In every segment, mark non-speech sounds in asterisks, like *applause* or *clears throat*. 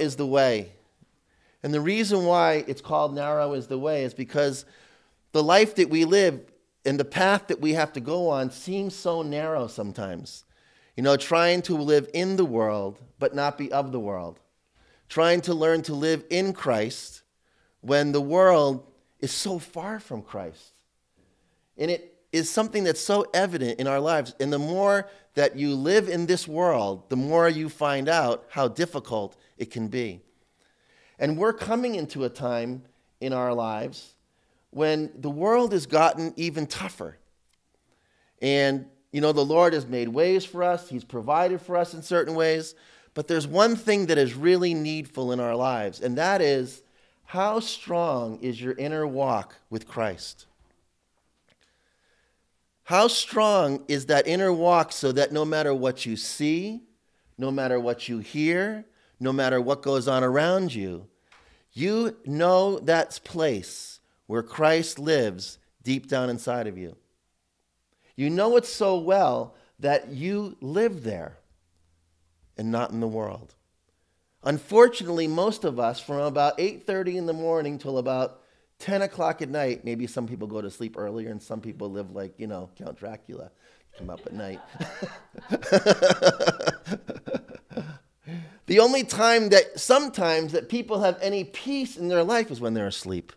is the way. And the reason why it's called narrow is the way is because the life that we live and the path that we have to go on seems so narrow sometimes. You know, trying to live in the world, but not be of the world. Trying to learn to live in Christ when the world is so far from Christ. And it is something that's so evident in our lives. And the more that you live in this world, the more you find out how difficult it can be. And we're coming into a time in our lives when the world has gotten even tougher. And, you know, the Lord has made ways for us, He's provided for us in certain ways. But there's one thing that is really needful in our lives, and that is how strong is your inner walk with Christ? How strong is that inner walk so that no matter what you see, no matter what you hear, no matter what goes on around you, you know that place where Christ lives deep down inside of you. You know it so well that you live there and not in the world. Unfortunately, most of us, from about 8:30 in the morning till about 10 o'clock at night, maybe some people go to sleep earlier and some people live like, you know, Count Dracula, come up at night. *laughs* the only time that sometimes that people have any peace in their life is when they're asleep.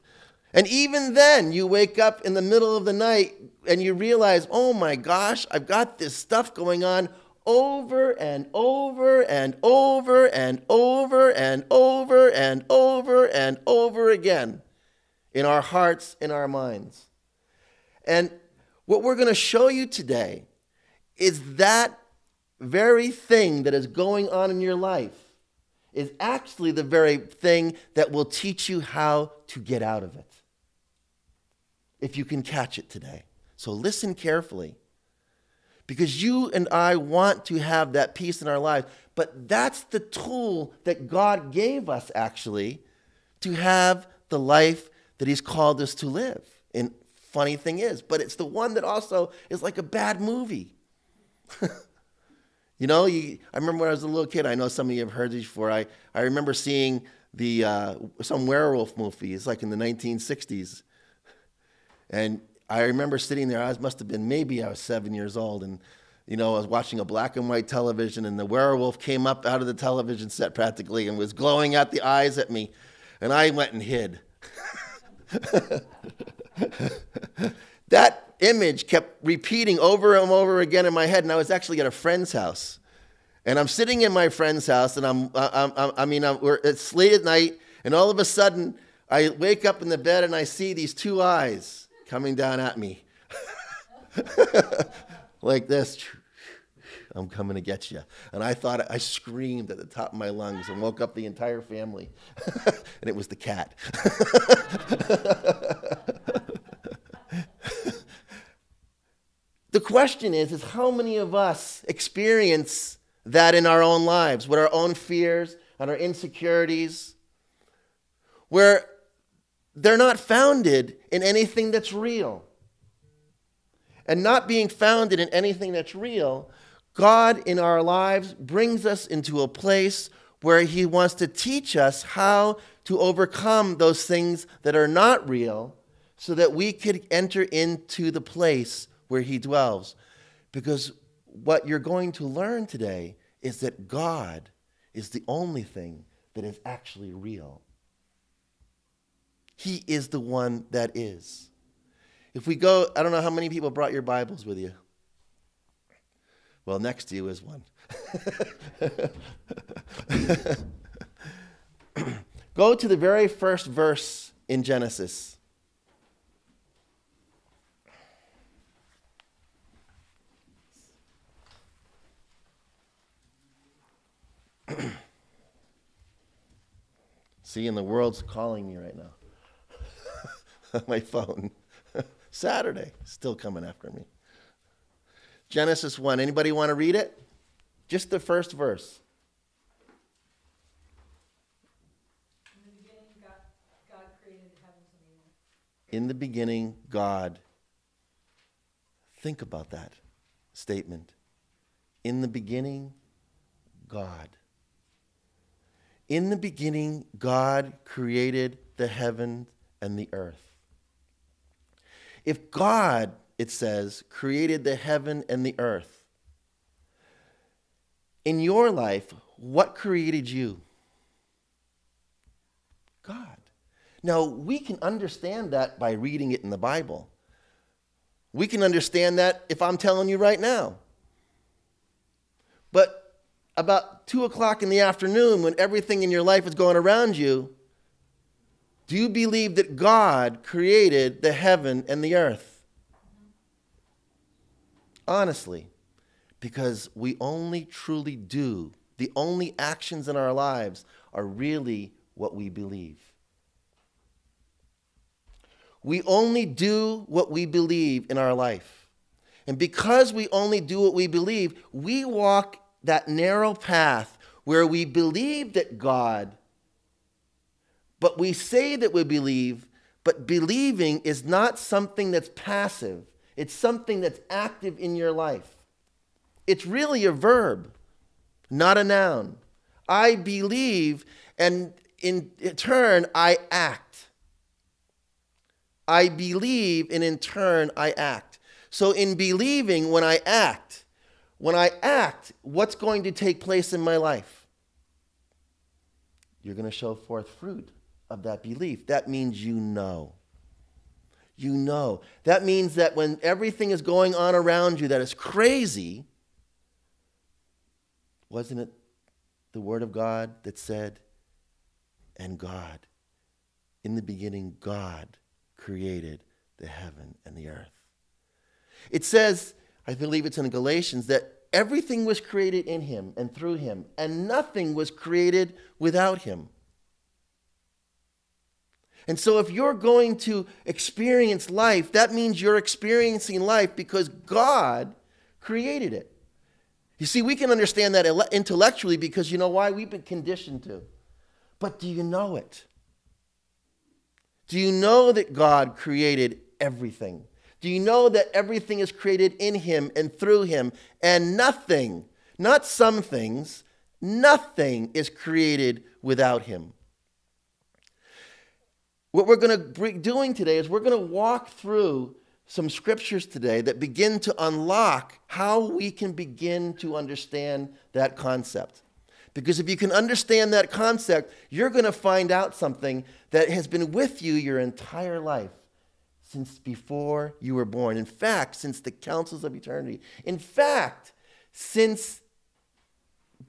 And even then, you wake up in the middle of the night and you realize, oh my gosh, I've got this stuff going on over and over and over and over and over and over and over again in our hearts, in our minds. And what we're going to show you today is that very thing that is going on in your life is actually the very thing that will teach you how to get out of it. If you can catch it today. So listen carefully because you and I want to have that peace in our lives. But that's the tool that God gave us actually to have the life that He's called us to live. And funny thing is, but it's the one that also is like a bad movie. *laughs* you know, you, I remember when I was a little kid, I know some of you have heard these before. I, I remember seeing the uh, some werewolf movie. It's like in the 1960s. And I remember sitting there, I must have been maybe I was seven years old, and you know, I was watching a black and white television, and the werewolf came up out of the television set practically and was glowing out the eyes at me. And I went and hid. *laughs* that image kept repeating over and over again in my head, and I was actually at a friend's house. And I'm sitting in my friend's house, and I'm, I'm, I'm i mean, I'm, it's late at night, and all of a sudden, I wake up in the bed and I see these two eyes coming down at me *laughs* like this. I'm coming to get you. And I thought, I screamed at the top of my lungs and woke up the entire family. *laughs* and it was the cat. *laughs* the question is, is how many of us experience that in our own lives with our own fears and our insecurities? Where they're not founded in anything that's real. And not being founded in anything that's real, God in our lives brings us into a place where He wants to teach us how to overcome those things that are not real so that we could enter into the place where He dwells. Because what you're going to learn today is that God is the only thing that is actually real. He is the one that is. If we go, I don't know how many people brought your Bibles with you. Well, next to you is one. *laughs* go to the very first verse in Genesis. *clears throat* See, and the world's calling me right now. *laughs* my phone. *laughs* Saturday, still coming after me. Genesis 1. Anybody want to read it? Just the first verse. In the beginning, God. Think about that statement. In the beginning, God. In the beginning, God created the heaven and the earth. If God, it says, created the heaven and the earth, in your life, what created you? God. Now, we can understand that by reading it in the Bible. We can understand that if I'm telling you right now. But about two o'clock in the afternoon, when everything in your life is going around you, do you believe that God created the heaven and the earth? Honestly, because we only truly do, the only actions in our lives are really what we believe. We only do what we believe in our life. And because we only do what we believe, we walk that narrow path where we believe that God, but we say that we believe, but believing is not something that's passive, it's something that's active in your life. It's really a verb, not a noun. I believe, and in turn, I act. I believe, and in turn, I act. So, in believing, when I act, when I act, what's going to take place in my life? You're going to show forth fruit of that belief. That means you know. You know. That means that when everything is going on around you that is crazy, wasn't it the Word of God that said, and God, in the beginning, God created the heaven and the earth. It says, I believe it's in Galatians, that everything was created in him and through him, and nothing was created without him. And so, if you're going to experience life, that means you're experiencing life because God created it. You see, we can understand that intellectually because you know why? We've been conditioned to. But do you know it? Do you know that God created everything? Do you know that everything is created in Him and through Him, and nothing, not some things, nothing is created without Him? What we're going to be doing today is we're going to walk through some scriptures today that begin to unlock how we can begin to understand that concept. Because if you can understand that concept, you're going to find out something that has been with you your entire life since before you were born. In fact, since the councils of eternity. In fact, since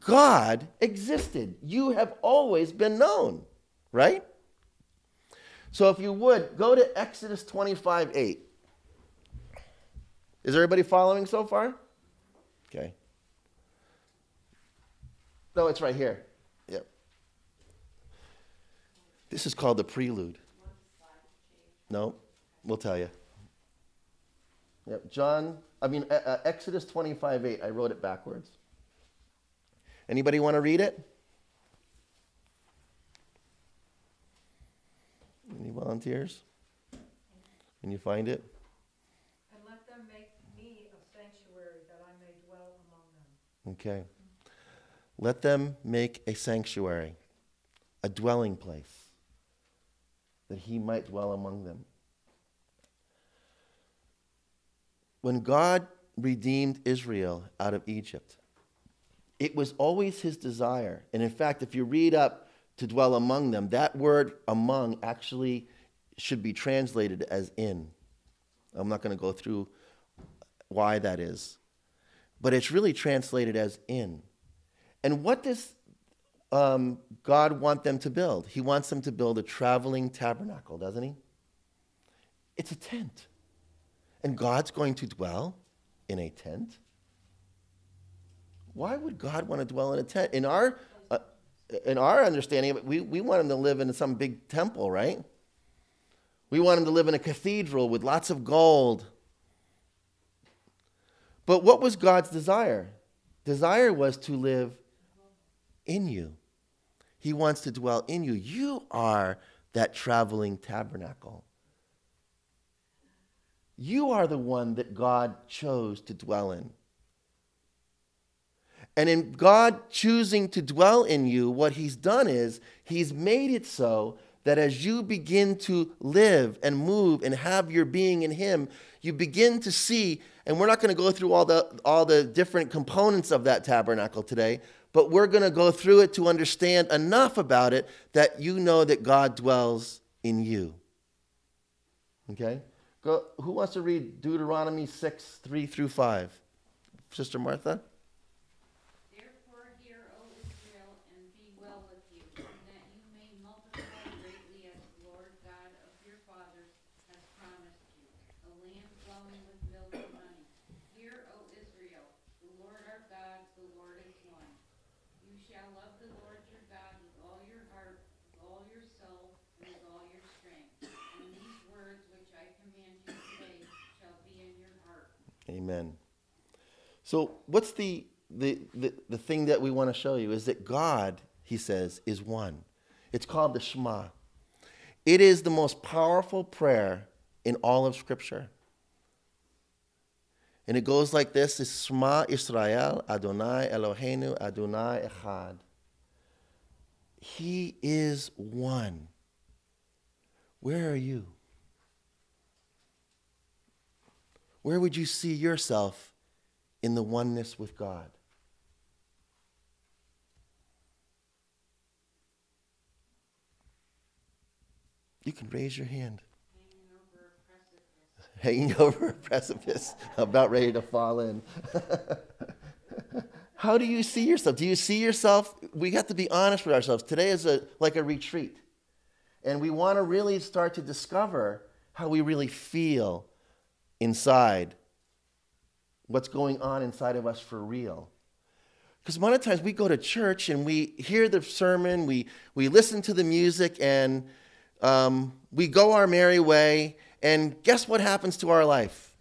God existed, you have always been known, right? So if you would, go to Exodus 25 8. Is everybody following so far? Okay. No, it's right here. Yep. This is called the prelude. No, we'll tell you. Yep, John, I mean, uh, Exodus 25 8. I wrote it backwards. Anybody want to read it? Any volunteers? Can you find it? And let them make me a sanctuary that I may dwell among them. Okay. Let them make a sanctuary, a dwelling place, that he might dwell among them. When God redeemed Israel out of Egypt, it was always his desire. And in fact, if you read up to dwell among them, that word among actually should be translated as in. I'm not going to go through why that is, but it's really translated as in. And what does um, God want them to build? He wants them to build a traveling tabernacle, doesn't he? It's a tent. And God's going to dwell in a tent? Why would God want to dwell in a tent? In our, uh, in our understanding we, we want him to live in some big temple, right? We want him to live in a cathedral with lots of gold. But what was God's desire? Desire was to live in you. He wants to dwell in you. You are that traveling tabernacle. You are the one that God chose to dwell in. And in God choosing to dwell in you, what He's done is He's made it so that as you begin to live and move and have your being in Him, you begin to see, and we're not going to go through all the, all the different components of that tabernacle today, but we're going to go through it to understand enough about it that you know that God dwells in you. Okay? Go, who wants to read Deuteronomy 6, 3 through 5? Sister Martha? Therefore hear, O Israel, and be well with you, and that you may multiply greatly as the Lord God of your fathers has promised you, a land flowing with milk and honey. Hear, O Israel, the Lord our God, the Lord is one. You shall love the Lord your God with all your heart, with all your soul, and with all your strength. And these words which I command you today shall be in your heart. Amen. So, what's the, the, the, the thing that we want to show you is that God, he says, is one. It's called the Shema. It is the most powerful prayer in all of Scripture. And it goes like this it's Shema Israel, Adonai Eloheinu, Adonai Echad. He is one. Where are you? Where would you see yourself in the oneness with God? You can raise your hand. Hanging over a precipice. *laughs* About ready to fall in. *laughs* How do you see yourself? Do you see yourself? We have to be honest with ourselves. Today is a, like a retreat. And we want to really start to discover how we really feel inside, what's going on inside of us for real. Because a lot of times we go to church and we hear the sermon, we, we listen to the music, and um, we go our merry way. And guess what happens to our life?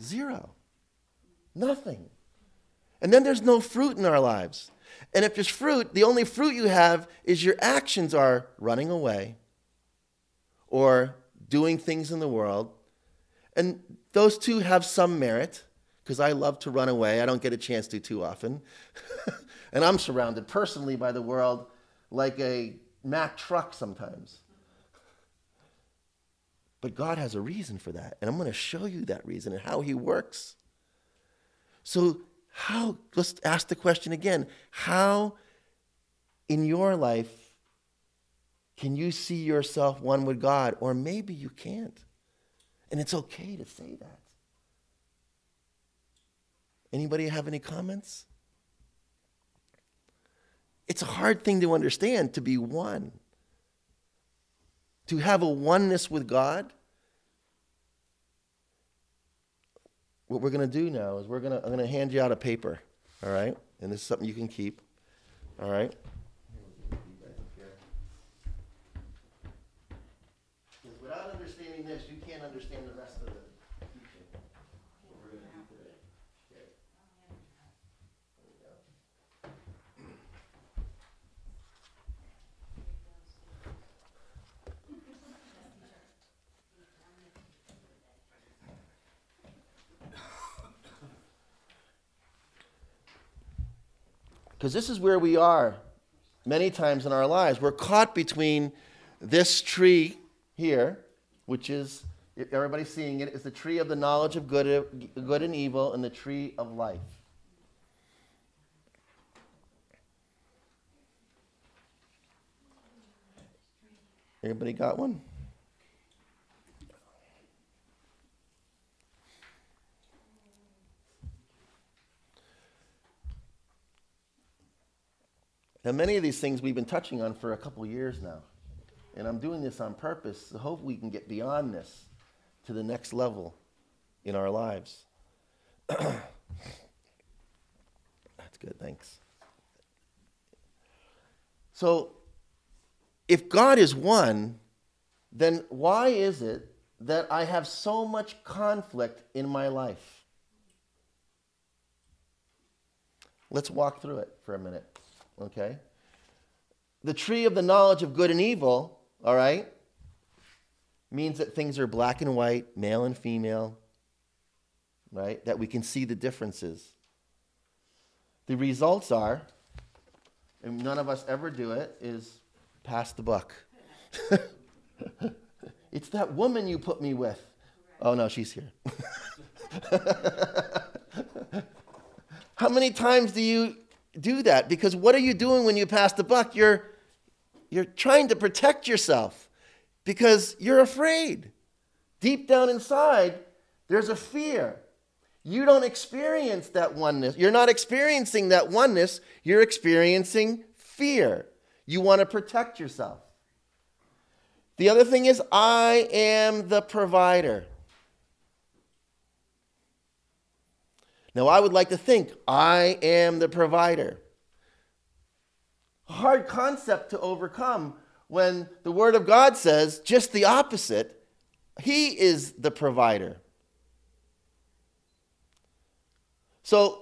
Zero. Nothing. And then there's no fruit in our lives. And if there's fruit, the only fruit you have is your actions are running away or doing things in the world. And those two have some merit because I love to run away. I don't get a chance to too often. *laughs* and I'm surrounded personally by the world like a Mack truck sometimes. But God has a reason for that. And I'm going to show you that reason and how He works. So, how, let's ask the question again how in your life can you see yourself one with God? Or maybe you can't. And it's okay to say that. Anybody have any comments? It's a hard thing to understand to be one. To have a oneness with God. What we're going to do now is we're going to I'm going to hand you out a paper, all right? And this is something you can keep. All right? Because without understanding this, you can't understand the rest of the teaching. What we're going to do today. Okay. There we go. Because this is where we are many times in our lives. We're caught between this tree here, which is, everybody's seeing it, is the tree of the knowledge of good, good and evil, and the tree of life. Everybody got one? Now, many of these things we've been touching on for a couple years now. And I'm doing this on purpose to hope we can get beyond this to the next level in our lives. *clears throat* That's good, thanks. So, if God is one, then why is it that I have so much conflict in my life? Let's walk through it for a minute, okay? The tree of the knowledge of good and evil, all right, means that things are black and white, male and female, right? That we can see the differences. the results are, and none of us ever do it, is pass the buck. *laughs* it's that woman you put me with. Oh, no, she's here. *laughs* How many times do you do that? Because what are you doing when you pass the buck? You're, you're trying to protect yourself because you're afraid. Deep down inside, there's a fear. You don't experience that oneness. You're not experiencing that oneness. You're experiencing fear. You want to protect yourself. The other thing is, I am the provider. Now, I would like to think I am the provider. Hard concept to overcome when the Word of God says just the opposite He is the provider. So,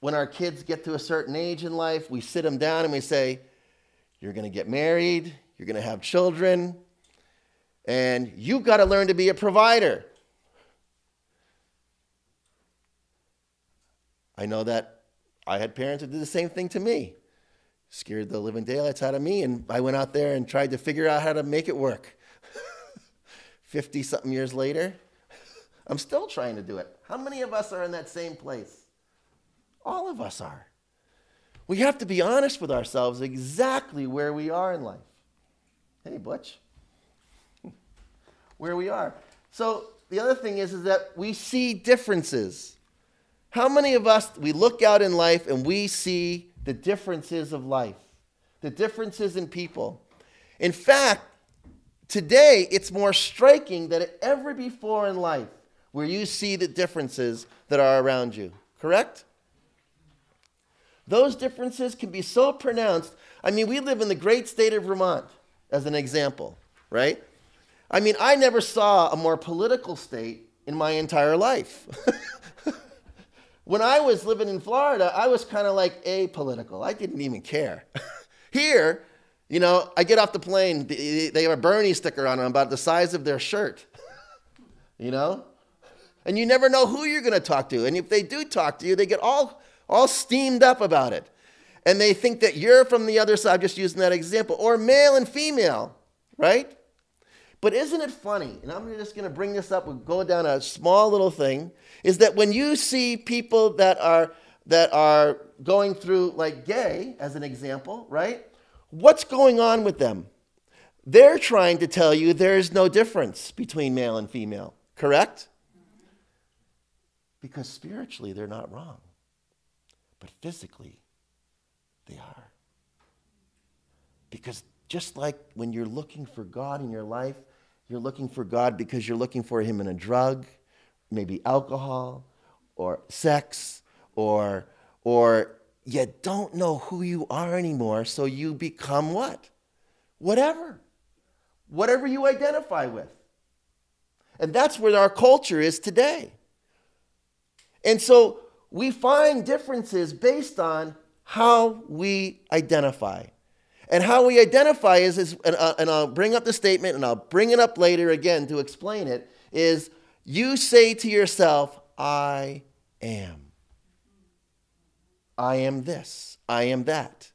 when our kids get to a certain age in life, we sit them down and we say, You're going to get married, you're going to have children, and you've got to learn to be a provider. I know that I had parents that did the same thing to me. Scared the living daylights out of me, and I went out there and tried to figure out how to make it work. *laughs* 50 something years later, *laughs* I'm still trying to do it. How many of us are in that same place? All of us are. We have to be honest with ourselves exactly where we are in life. Hey, Butch. *laughs* where we are. So the other thing is, is that we see differences. How many of us, we look out in life and we see the differences of life, the differences in people? In fact, today it's more striking than ever before in life where you see the differences that are around you, correct? Those differences can be so pronounced. I mean, we live in the great state of Vermont, as an example, right? I mean, I never saw a more political state in my entire life. *laughs* When I was living in Florida, I was kind of like apolitical. I didn't even care. *laughs* Here, you know, I get off the plane, they have a Bernie sticker on them about the size of their shirt. *laughs* you know? And you never know who you're going to talk to. And if they do talk to you, they get all, all steamed up about it. And they think that you're from the other side, just using that example, or male and female, right? But isn't it funny? And I'm just going to bring this up, we'll go down a small little thing, is that when you see people that are that are going through like gay as an example, right? What's going on with them? They're trying to tell you there's no difference between male and female, correct? Because spiritually they're not wrong. But physically they are. Because just like when you're looking for God in your life, you're looking for God because you're looking for Him in a drug, maybe alcohol, or sex, or, or you don't know who you are anymore, so you become what? Whatever. Whatever you identify with. And that's where our culture is today. And so we find differences based on how we identify. And how we identify is, is and, uh, and I'll bring up the statement and I'll bring it up later again to explain it, is you say to yourself, I am. I am this. I am that.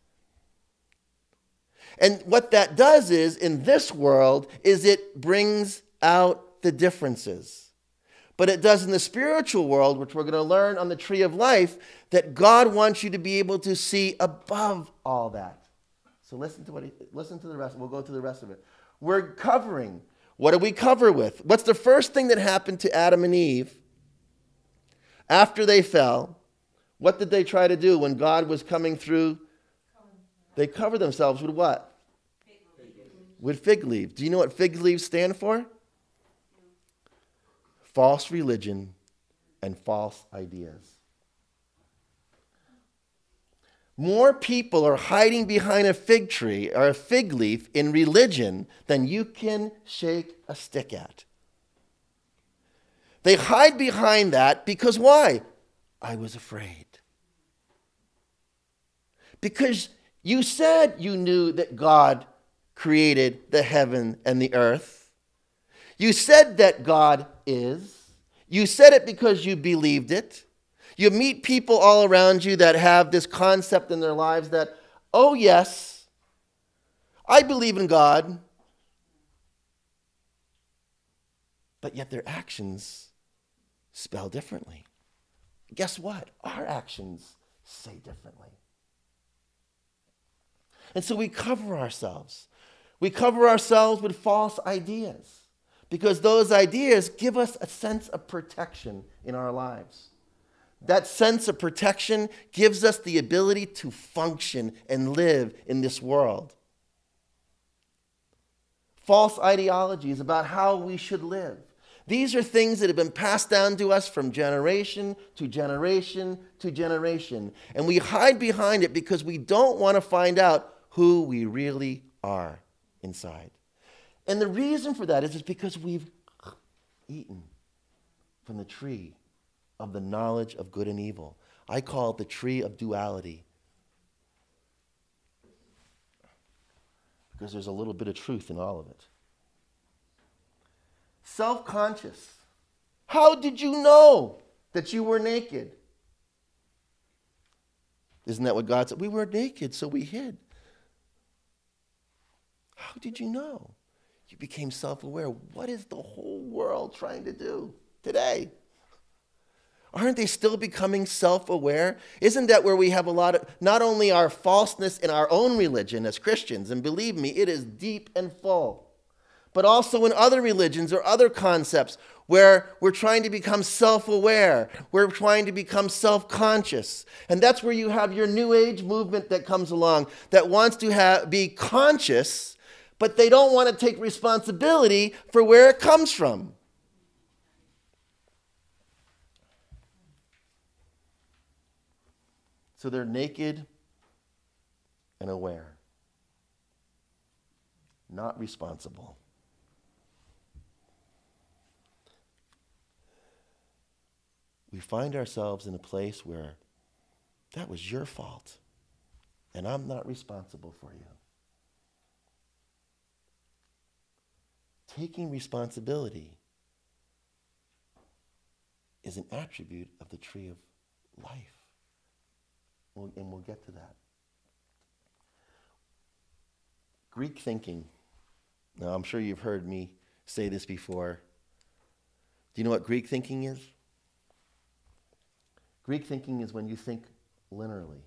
And what that does is, in this world, is it brings out the differences. But it does in the spiritual world, which we're going to learn on the tree of life, that God wants you to be able to see above all that. So listen to what he, listen to the rest. We'll go to the rest of it. We're covering. What do we cover with? What's the first thing that happened to Adam and Eve after they fell? What did they try to do when God was coming through? They covered themselves with what? Fig with fig leaves. Do you know what fig leaves stand for? False religion and false ideas. More people are hiding behind a fig tree or a fig leaf in religion than you can shake a stick at. They hide behind that because why? I was afraid. Because you said you knew that God created the heaven and the earth. You said that God is. You said it because you believed it. You meet people all around you that have this concept in their lives that, oh, yes, I believe in God, but yet their actions spell differently. Guess what? Our actions say differently. And so we cover ourselves. We cover ourselves with false ideas because those ideas give us a sense of protection in our lives. That sense of protection gives us the ability to function and live in this world. False ideologies about how we should live. These are things that have been passed down to us from generation to generation to generation. And we hide behind it because we don't want to find out who we really are inside. And the reason for that is, is because we've eaten from the tree of the knowledge of good and evil. I call it the tree of duality. Because there's a little bit of truth in all of it. Self conscious. How did you know that you were naked? Isn't that what God said? We were naked, so we hid. How did you know? You became self aware. What is the whole world trying to do today? Aren't they still becoming self aware? Isn't that where we have a lot of not only our falseness in our own religion as Christians, and believe me, it is deep and full, but also in other religions or other concepts where we're trying to become self aware, we're trying to become self conscious. And that's where you have your New Age movement that comes along that wants to have, be conscious but they don't want to take responsibility for where it comes from. So they're naked and aware, not responsible. We find ourselves in a place where that was your fault, and I'm not responsible for you. taking responsibility is an attribute of the tree of life. And we'll get to that. Greek thinking. Now, I'm sure you've heard me say this before. Do you know what Greek thinking is? Greek thinking is when you think linearly.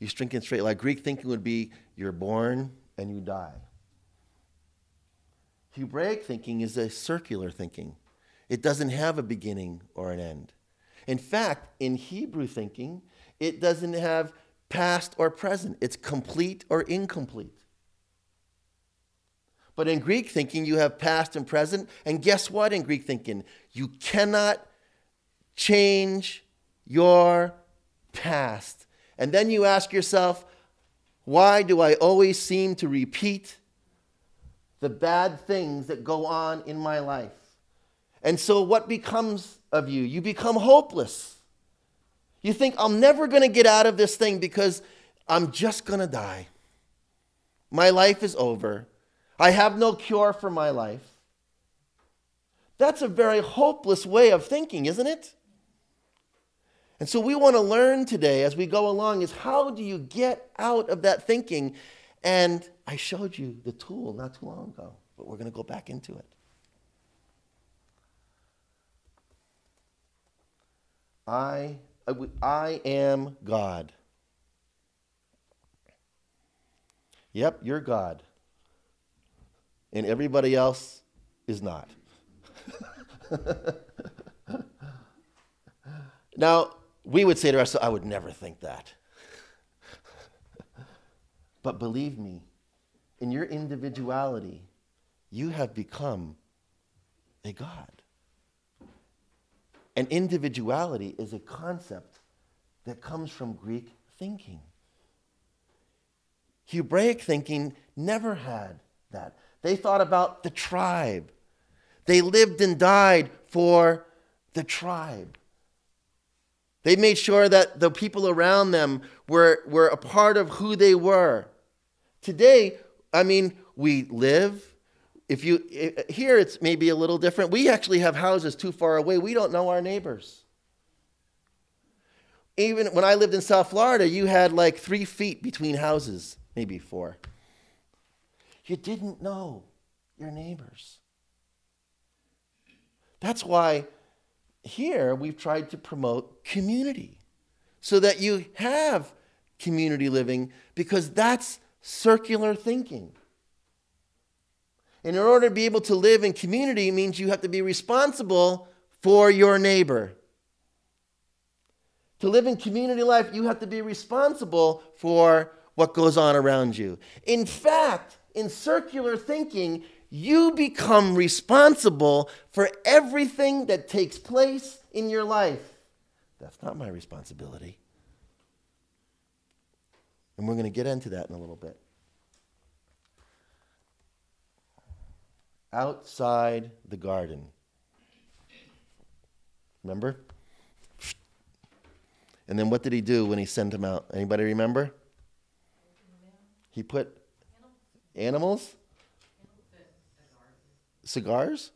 You think straight. Like Greek thinking would be you're born and you die. Hebraic thinking is a circular thinking, it doesn't have a beginning or an end. In fact, in Hebrew thinking, it doesn't have past or present, it's complete or incomplete. But in Greek thinking, you have past and present. And guess what in Greek thinking? You cannot change your past. And then you ask yourself, why do I always seem to repeat the bad things that go on in my life. And so, what becomes of you? You become hopeless. You think, I'm never going to get out of this thing because I'm just going to die. My life is over. I have no cure for my life. That's a very hopeless way of thinking, isn't it? And so we want to learn today as we go along is how do you get out of that thinking and I showed you the tool not too long ago, but we're going to go back into it. I, I am God. Yep, you're God. And everybody else is not. *laughs* now, we would say to ourselves, I would never think that. *laughs* But believe me, in your individuality, you have become a God. And individuality is a concept that comes from Greek thinking. Hebraic thinking never had that. They thought about the tribe. They lived and died for the tribe. They made sure that the people around them were, were a part of who they were. Today, I mean, we live. If you here, it's maybe a little different. We actually have houses too far away. We don't know our neighbors. even when I lived in South Florida, you had like three feet between houses, maybe four. You didn't know your neighbors. That's why here we've tried to promote community so that you have community living because that's circular thinking. And in order to be able to live in community means you have to be responsible for your neighbor. To live in community life, you have to be responsible for what goes on around you. In fact, in circular thinking, you become responsible for everything that takes place in your life. That's not my responsibility. And we're going to get into that in a little bit. Outside the garden. Remember? And then what did he do when he sent him out? Anybody remember? He put animals? Cigars?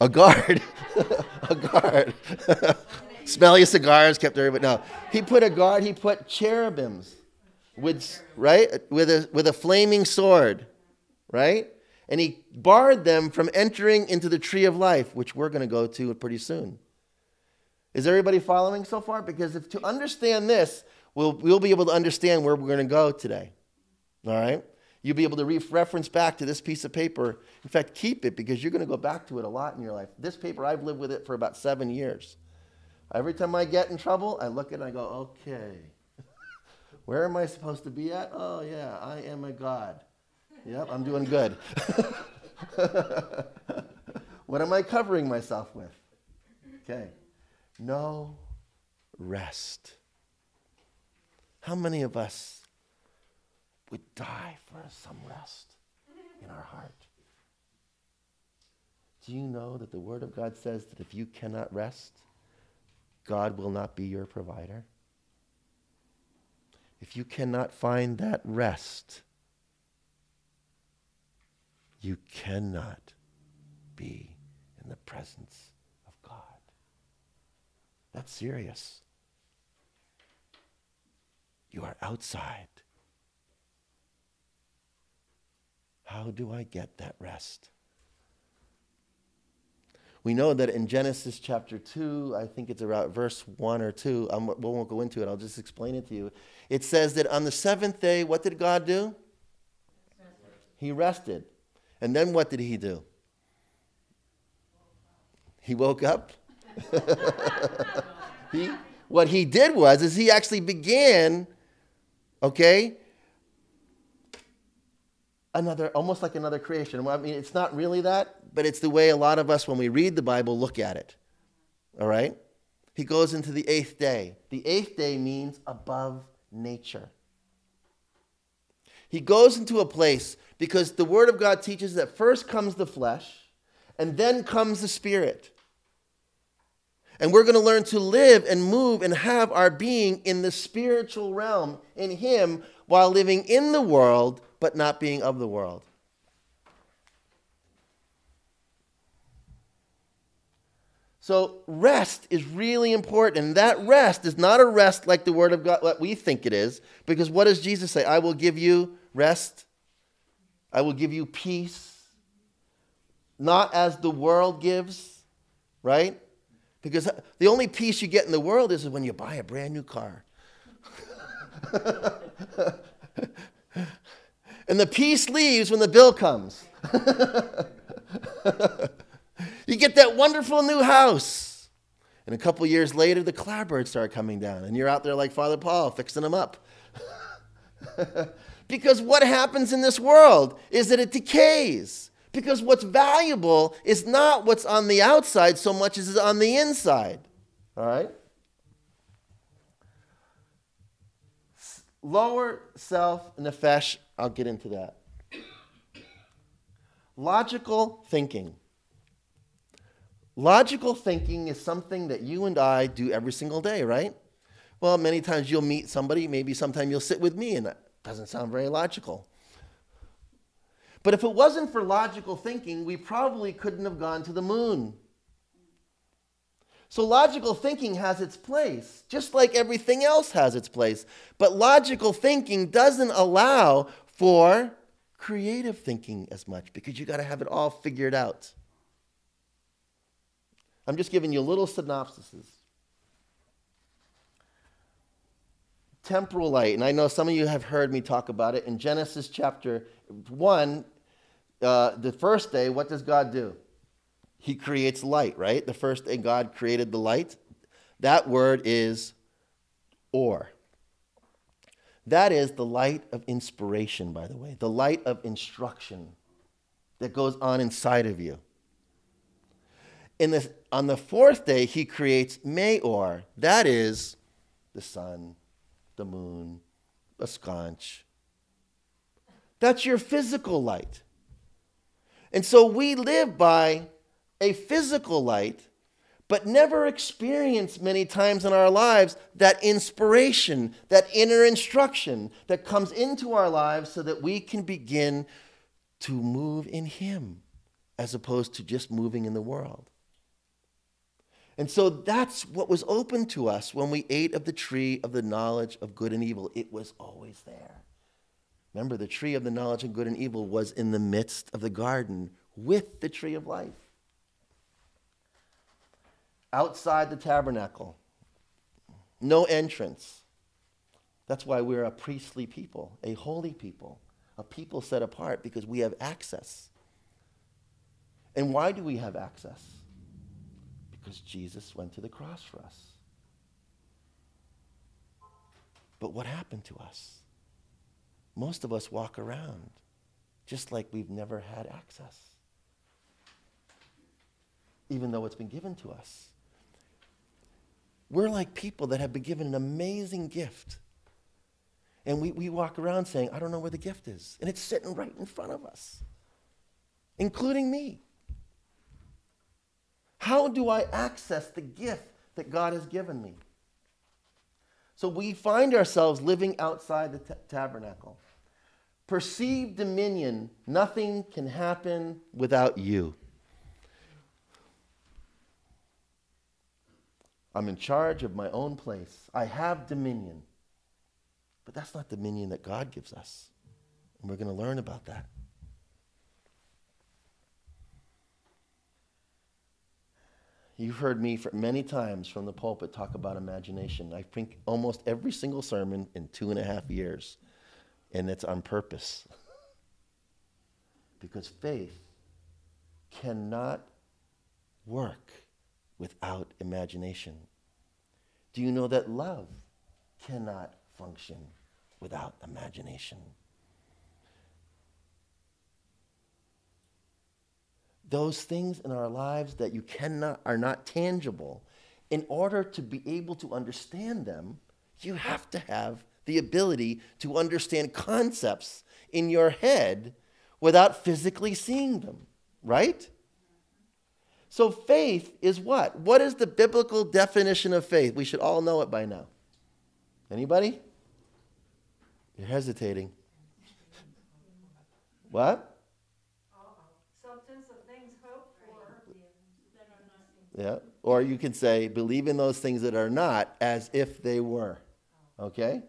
A guard. *laughs* a guard. *laughs* Smelly cigars kept everybody. No, he put a guard. He put cherubims, with right with a with a flaming sword, right, and he barred them from entering into the tree of life, which we're going to go to pretty soon. Is everybody following so far? Because if to understand this, we'll we'll be able to understand where we're going to go today. All right. You'll be able to reference back to this piece of paper. In fact, keep it because you're going to go back to it a lot in your life. This paper, I've lived with it for about seven years. Every time I get in trouble, I look at it and I go, okay, *laughs* where am I supposed to be at? Oh, yeah, I am a God. Yep, I'm doing good. *laughs* what am I covering myself with? Okay, no rest. How many of us would die for some rest in our heart? Do you know that the Word of God says that if you cannot rest, God will not be your provider? If you cannot find that rest, you cannot be in the presence of God. That's serious. You are outside. How do I get that rest? We know that in Genesis chapter 2, I think it's about verse 1 or 2, um, we won't go into it, I'll just explain it to you. It says that on the seventh day, what did God do? He rested. And then what did he do? He woke up. *laughs* he, what he did was, is he actually began, okay, another, almost like another creation. Well, I mean, it's not really that, but it's the way a lot of us, when we read the Bible, look at it. All right? He goes into the eighth day. The eighth day means above nature. He goes into a place because the Word of God teaches that first comes the flesh and then comes the spirit. And we're going to learn to live and move and have our being in the spiritual realm in Him while living in the world but not being of the world. So, rest is really important. And that rest is not a rest like the Word of God, what we think it is. Because what does Jesus say? I will give you rest, I will give you peace, not as the world gives, right? Because the only peace you get in the world is when you buy a brand new car. *laughs* and the peace leaves when the bill comes. *laughs* You get that wonderful new house. And a couple years later, the clapboards start coming down, and you're out there like Father Paul, fixing them up. *laughs* because what happens in this world is that it decays. Because what's valuable is not what's on the outside so much as is on the inside. All right? Lower self nefesh, I'll get into that. Logical thinking. Logical thinking is something that you and I do every single day, right? Well, many times you'll meet somebody, maybe sometime you'll sit with me, and doesn't sound very logical. But if it wasn't for logical thinking, we probably couldn't have gone to the moon. So logical thinking has its place, just like everything else has its place. But logical thinking doesn't allow for creative thinking as much because you got to have it all figured out. I'm just giving you little synopsises. Temporal light, and I know some of you have heard me talk about it in Genesis chapter 1. Uh, the first day, what does God do? He creates light, right? The first day God created the light. That word is or. That is the light of inspiration, by the way, the light of instruction that goes on inside of you. In this, on the fourth day, he creates Maor. That is the sun, the moon, a sconch. That's your physical light. And so we live by a physical light, but never experience many times in our lives that inspiration, that inner instruction that comes into our lives so that we can begin to move in Him as opposed to just moving in the world. And so that's what was open to us when we ate of the tree of the knowledge of good and evil. It was always there. Remember, the tree of the knowledge of good and evil was in the midst of the garden with the tree of life outside the tabernacle, no entrance. That's why we're a priestly people, a holy people, a people set apart because we have access. And why do we have access? Because Jesus went to the cross for us. But what happened to us? Most of us walk around just like we've never had access, even though it's been given to us. We're like people that have been given an amazing gift. And we, we walk around saying, I don't know where the gift is. And it's sitting right in front of us, including me. How do I access the gift that God has given me? So we find ourselves living outside the t- tabernacle. Perceived dominion, nothing can happen without you. I'm in charge of my own place. I have dominion. But that's not dominion that God gives us. And we're going to learn about that. You've heard me for many times from the pulpit talk about imagination. I think almost every single sermon in two and a half years, and it's on purpose. *laughs* because faith cannot work without imagination. Do you know that love cannot function without imagination? Those things in our lives that you cannot are not tangible. In order to be able to understand them, you have to have the ability to understand concepts in your head without physically seeing them, right? So faith is what? What is the biblical definition of faith? We should all know it by now. Anybody? You're hesitating. what? Substance of things hoped for. Yeah. Or you can say, believe in those things that are not as if they were. Okay?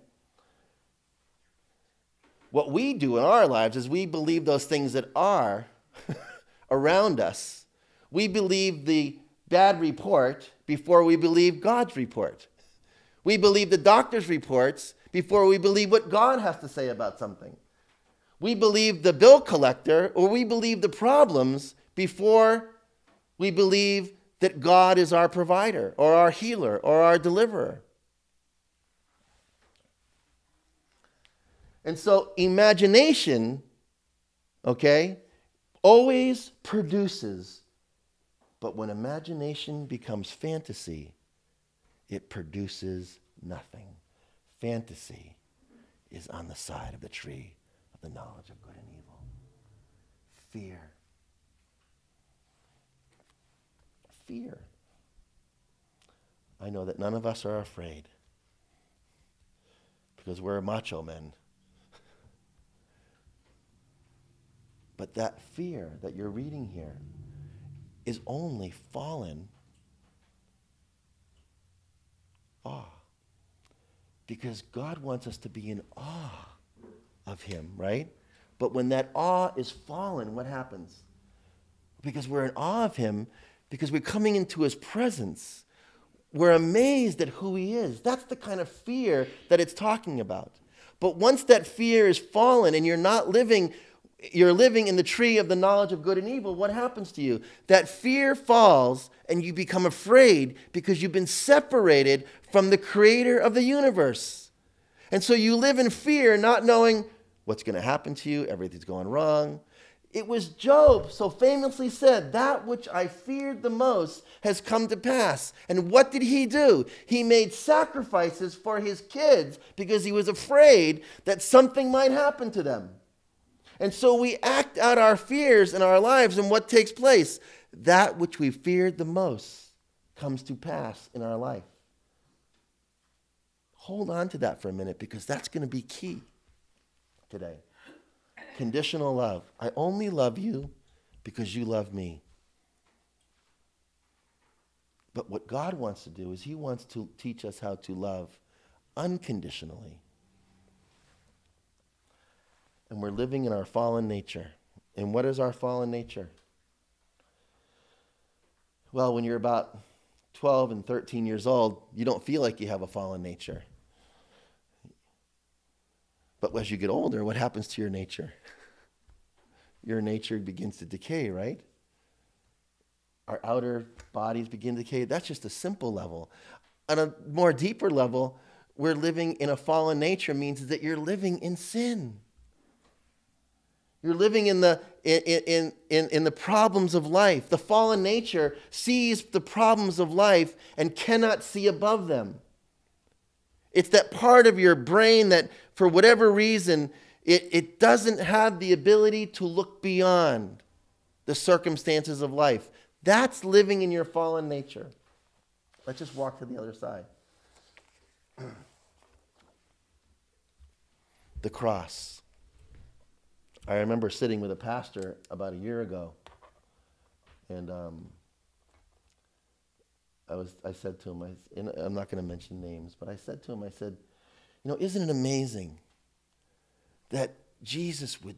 What we do in our lives is we believe those things that are *laughs* around us we believe the bad report before we believe God's report. We believe the doctor's reports before we believe what God has to say about something. We believe the bill collector or we believe the problems before we believe that God is our provider or our healer or our deliverer. And so, imagination, okay, always produces but when imagination becomes fantasy, it produces nothing. Fantasy is on the side of the tree of the knowledge of good and evil. Fear. fear. I know that none of us are afraid because we're macho men. but that fear that you're reading here is only fallen awe. Because God wants us to be in awe of Him, right? But when that awe is fallen, what happens? Because we're in awe of Him, because we're coming into His presence. We're amazed at who He is. That's the kind of fear that it's talking about. But once that fear is fallen and you're not living you're living in the tree of the knowledge of good and evil, what happens to you? That fear falls and you become afraid because you've been separated from the creator of the universe. And so you live in fear, not knowing what's going to happen to you, everything's going wrong. It was Job so famously said, That which I feared the most has come to pass. And what did he do? He made sacrifices for his kids because he was afraid that something might happen to them. And so we act out our fears in our lives, and what takes place? That which we feared the most comes to pass in our life. Hold on to that for a minute because that's going to be key today. Conditional love. I only love you because you love me. But what God wants to do is He wants to teach us how to love unconditionally. And we're living in our fallen nature. And what is our fallen nature? Well, when you're about 12 and 13 years old, you don't feel like you have a fallen nature. But as you get older, what happens to your nature? *laughs* your nature begins to decay, right? Our outer bodies begin to decay. That's just a simple level. On a more deeper level, we're living in a fallen nature means that you're living in sin. You're living in the, in, in, in, in, the problems of life. The fallen nature sees the problems of life and cannot see above them. It's that part of your brain that, for whatever reason, it, it doesn't have the ability to look beyond the circumstances of life. That's living in your fallen nature. Let's just walk to the other side. *clears throat* the cross. I remember sitting with a pastor about a year ago, and um, I was I said to him, I, I'm not going to mention names, but I said to him, I said, you know, isn't it amazing that Jesus would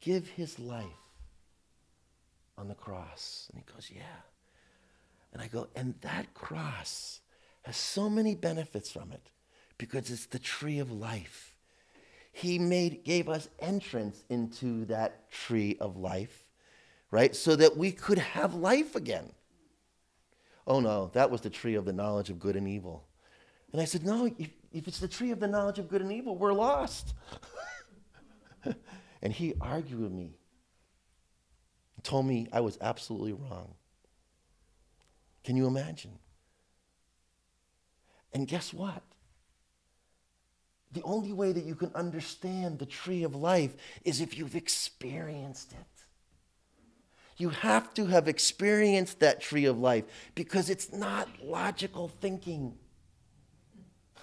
give his life on the cross? And he goes, yeah. And I go, and that cross has so many benefits from it because it's the tree of life he made gave us entrance into that tree of life, right? So that we could have life again. Oh no, that was the tree of the knowledge of good and evil. And I said, No, if, if it's the tree of the knowledge of good and evil, we're lost. *laughs* and he argued with me, told me I was absolutely wrong. Can you imagine? And guess what? The only way that you can understand the tree of life is if you've experienced it. You have to have experienced that tree of life because it's not logical thinking. *laughs*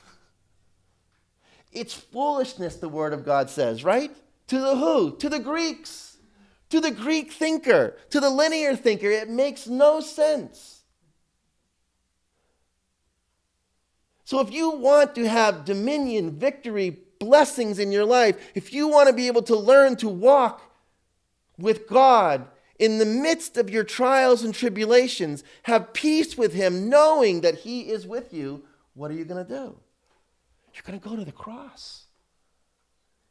It's foolishness, the Word of God says, right? To the who? To the Greeks. To the Greek thinker, to the linear thinker, it makes no sense. So if you want to have dominion, victory, blessings in your life, if you want to be able to learn to walk with God in the midst of your trials and tribulations, have peace with Him, knowing that He is with you, what are you going to do? You're going to go to the cross.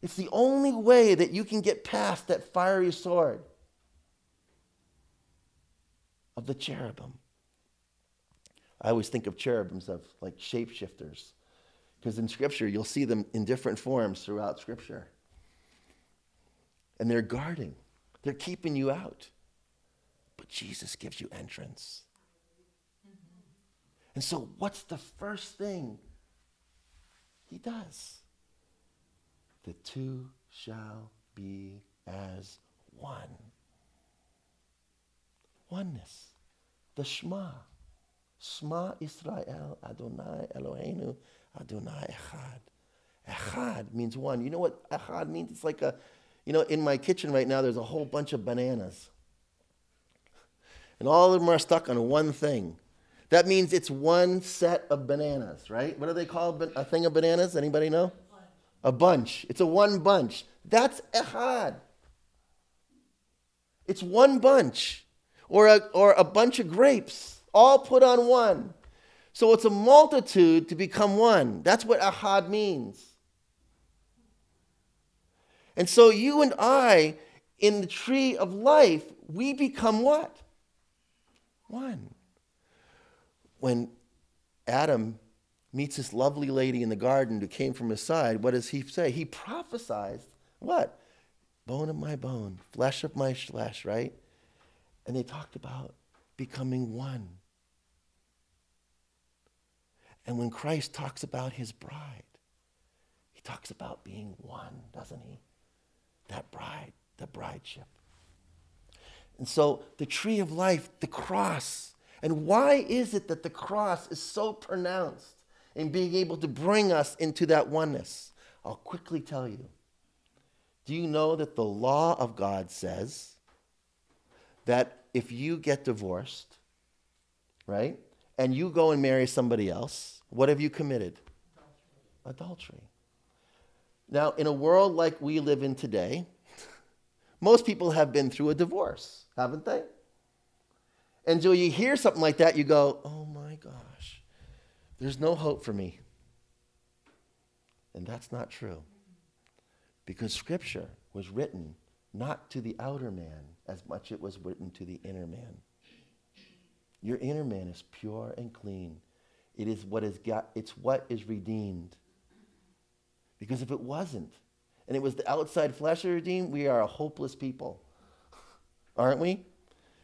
It's the only way that you can get past that fiery sword of the cherubim. I always think of cherubims of like shapeshifters. Because in Scripture, you'll see them in different forms throughout Scripture. And they're guarding, they're keeping you out. But Jesus gives you entrance. And so, what's the first thing he does? The two shall be as one. Oneness. The Shema. Shema Israel, Adonai Eloheinu, Adonai Echad. Echad means one. You know what Echad means? It's like a, you know, in my kitchen right now, there's a whole bunch of bananas. And all of them are stuck on one thing. That means it's one set of bananas, right? What do they call a thing of bananas? Anybody know? A bunch. It's a one bunch. That's echad. It's one bunch, or a, or a bunch of grapes, all put on one. So it's a multitude to become one. That's what echad means. And so you and I, in the tree of life, we become what? One. When Adam meets this lovely lady in the garden who came from his side, what does he say? He prophesied what? Bone of my bone, flesh of my flesh, right? And they talked about becoming one. And when Christ talks about his bride, he talks about being one, doesn't he? That bride, the brideship. And so the tree of life, the cross. And why is it that the cross is so pronounced in being able to bring us into that oneness? I'll quickly tell you. Do you know that the law of God says that if you get divorced, right, and you go and marry somebody else, what have you committed? Adultery. Now, in a world like we live in today, *laughs* most people have been through a divorce, haven't they? And so you hear something like that, you go, oh my gosh, there's no hope for me. And that's not true. Because Scripture was written not to the outer man as much it was written to the inner man. Your inner man is pure and clean. It is what is got, it's what is redeemed. Because if it wasn't, and it was the outside flesh that redeemed, we are a hopeless people. Aren't we?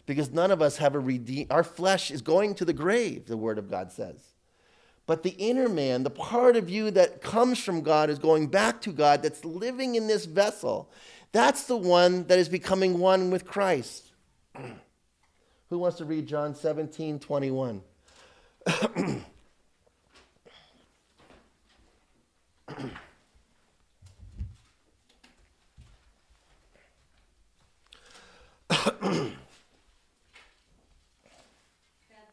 Because none of us have a redeem. our flesh is going to the grave, the Word of God says. But the inner man, the part of you that comes from God, is going back to God, that's living in this vessel. That's the one that is becoming one with Christ. *clears throat* Who wants to read John 17 21? *clears throat* That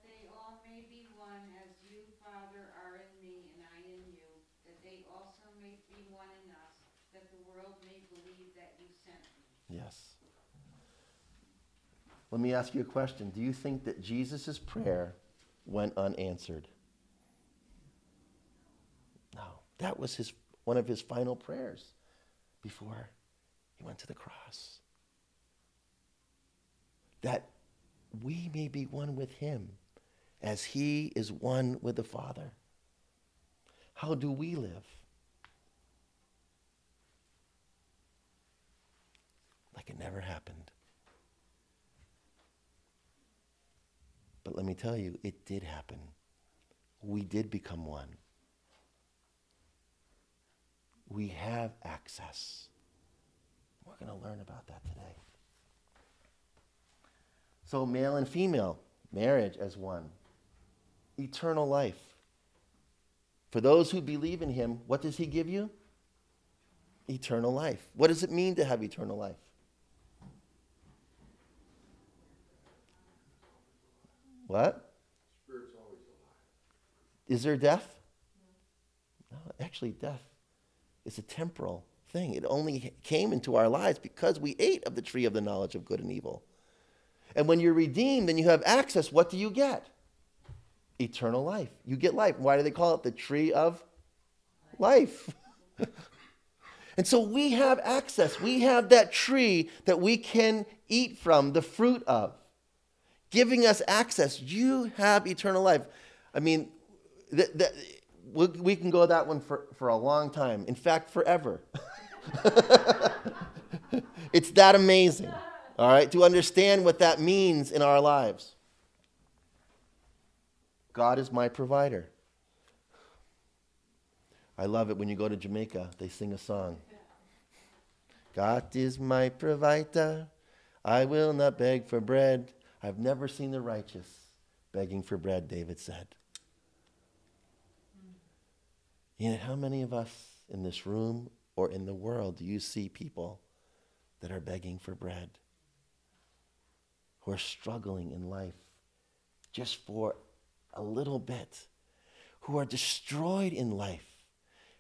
they all may be one, as you, Father, are in me, and I in you, that they also may be one in us, that the world may believe that you sent me. Yes. Let me ask you a question. Do you think that Jesus' prayer went unanswered? No. That was his, one of his final prayers before he went to the cross. That we may be one with him as he is one with the Father. How do we live? Like it never happened. But let me tell you, it did happen. We did become one. We have access. We're going to learn about that today. So, male and female, marriage as one, eternal life. For those who believe in him, what does he give you? Eternal life. What does it mean to have eternal life? What? Spirit's always alive. Is there death? No, actually, death is a temporal thing. It only came into our lives because we ate of the tree of the knowledge of good and evil. And when you're redeemed and you have access, what do you get? Eternal life. You get life. Why do they call it the tree of life? *laughs* and so we have access. We have that tree that we can eat from, the fruit of, giving us access. You have eternal life. I mean, th- th- we, we can go that one for, for a long time. In fact, forever. *laughs* it's that amazing, all right, to understand what that means in our lives. God is my provider. I love it when you go to Jamaica, they sing a song. God is my provider. I will not beg for bread. I've never seen the righteous begging for bread, David said. Hmm. Yet, how many of us in this room or in the world do you see people that are begging for bread? Who are struggling in life just for a little bit, who are destroyed in life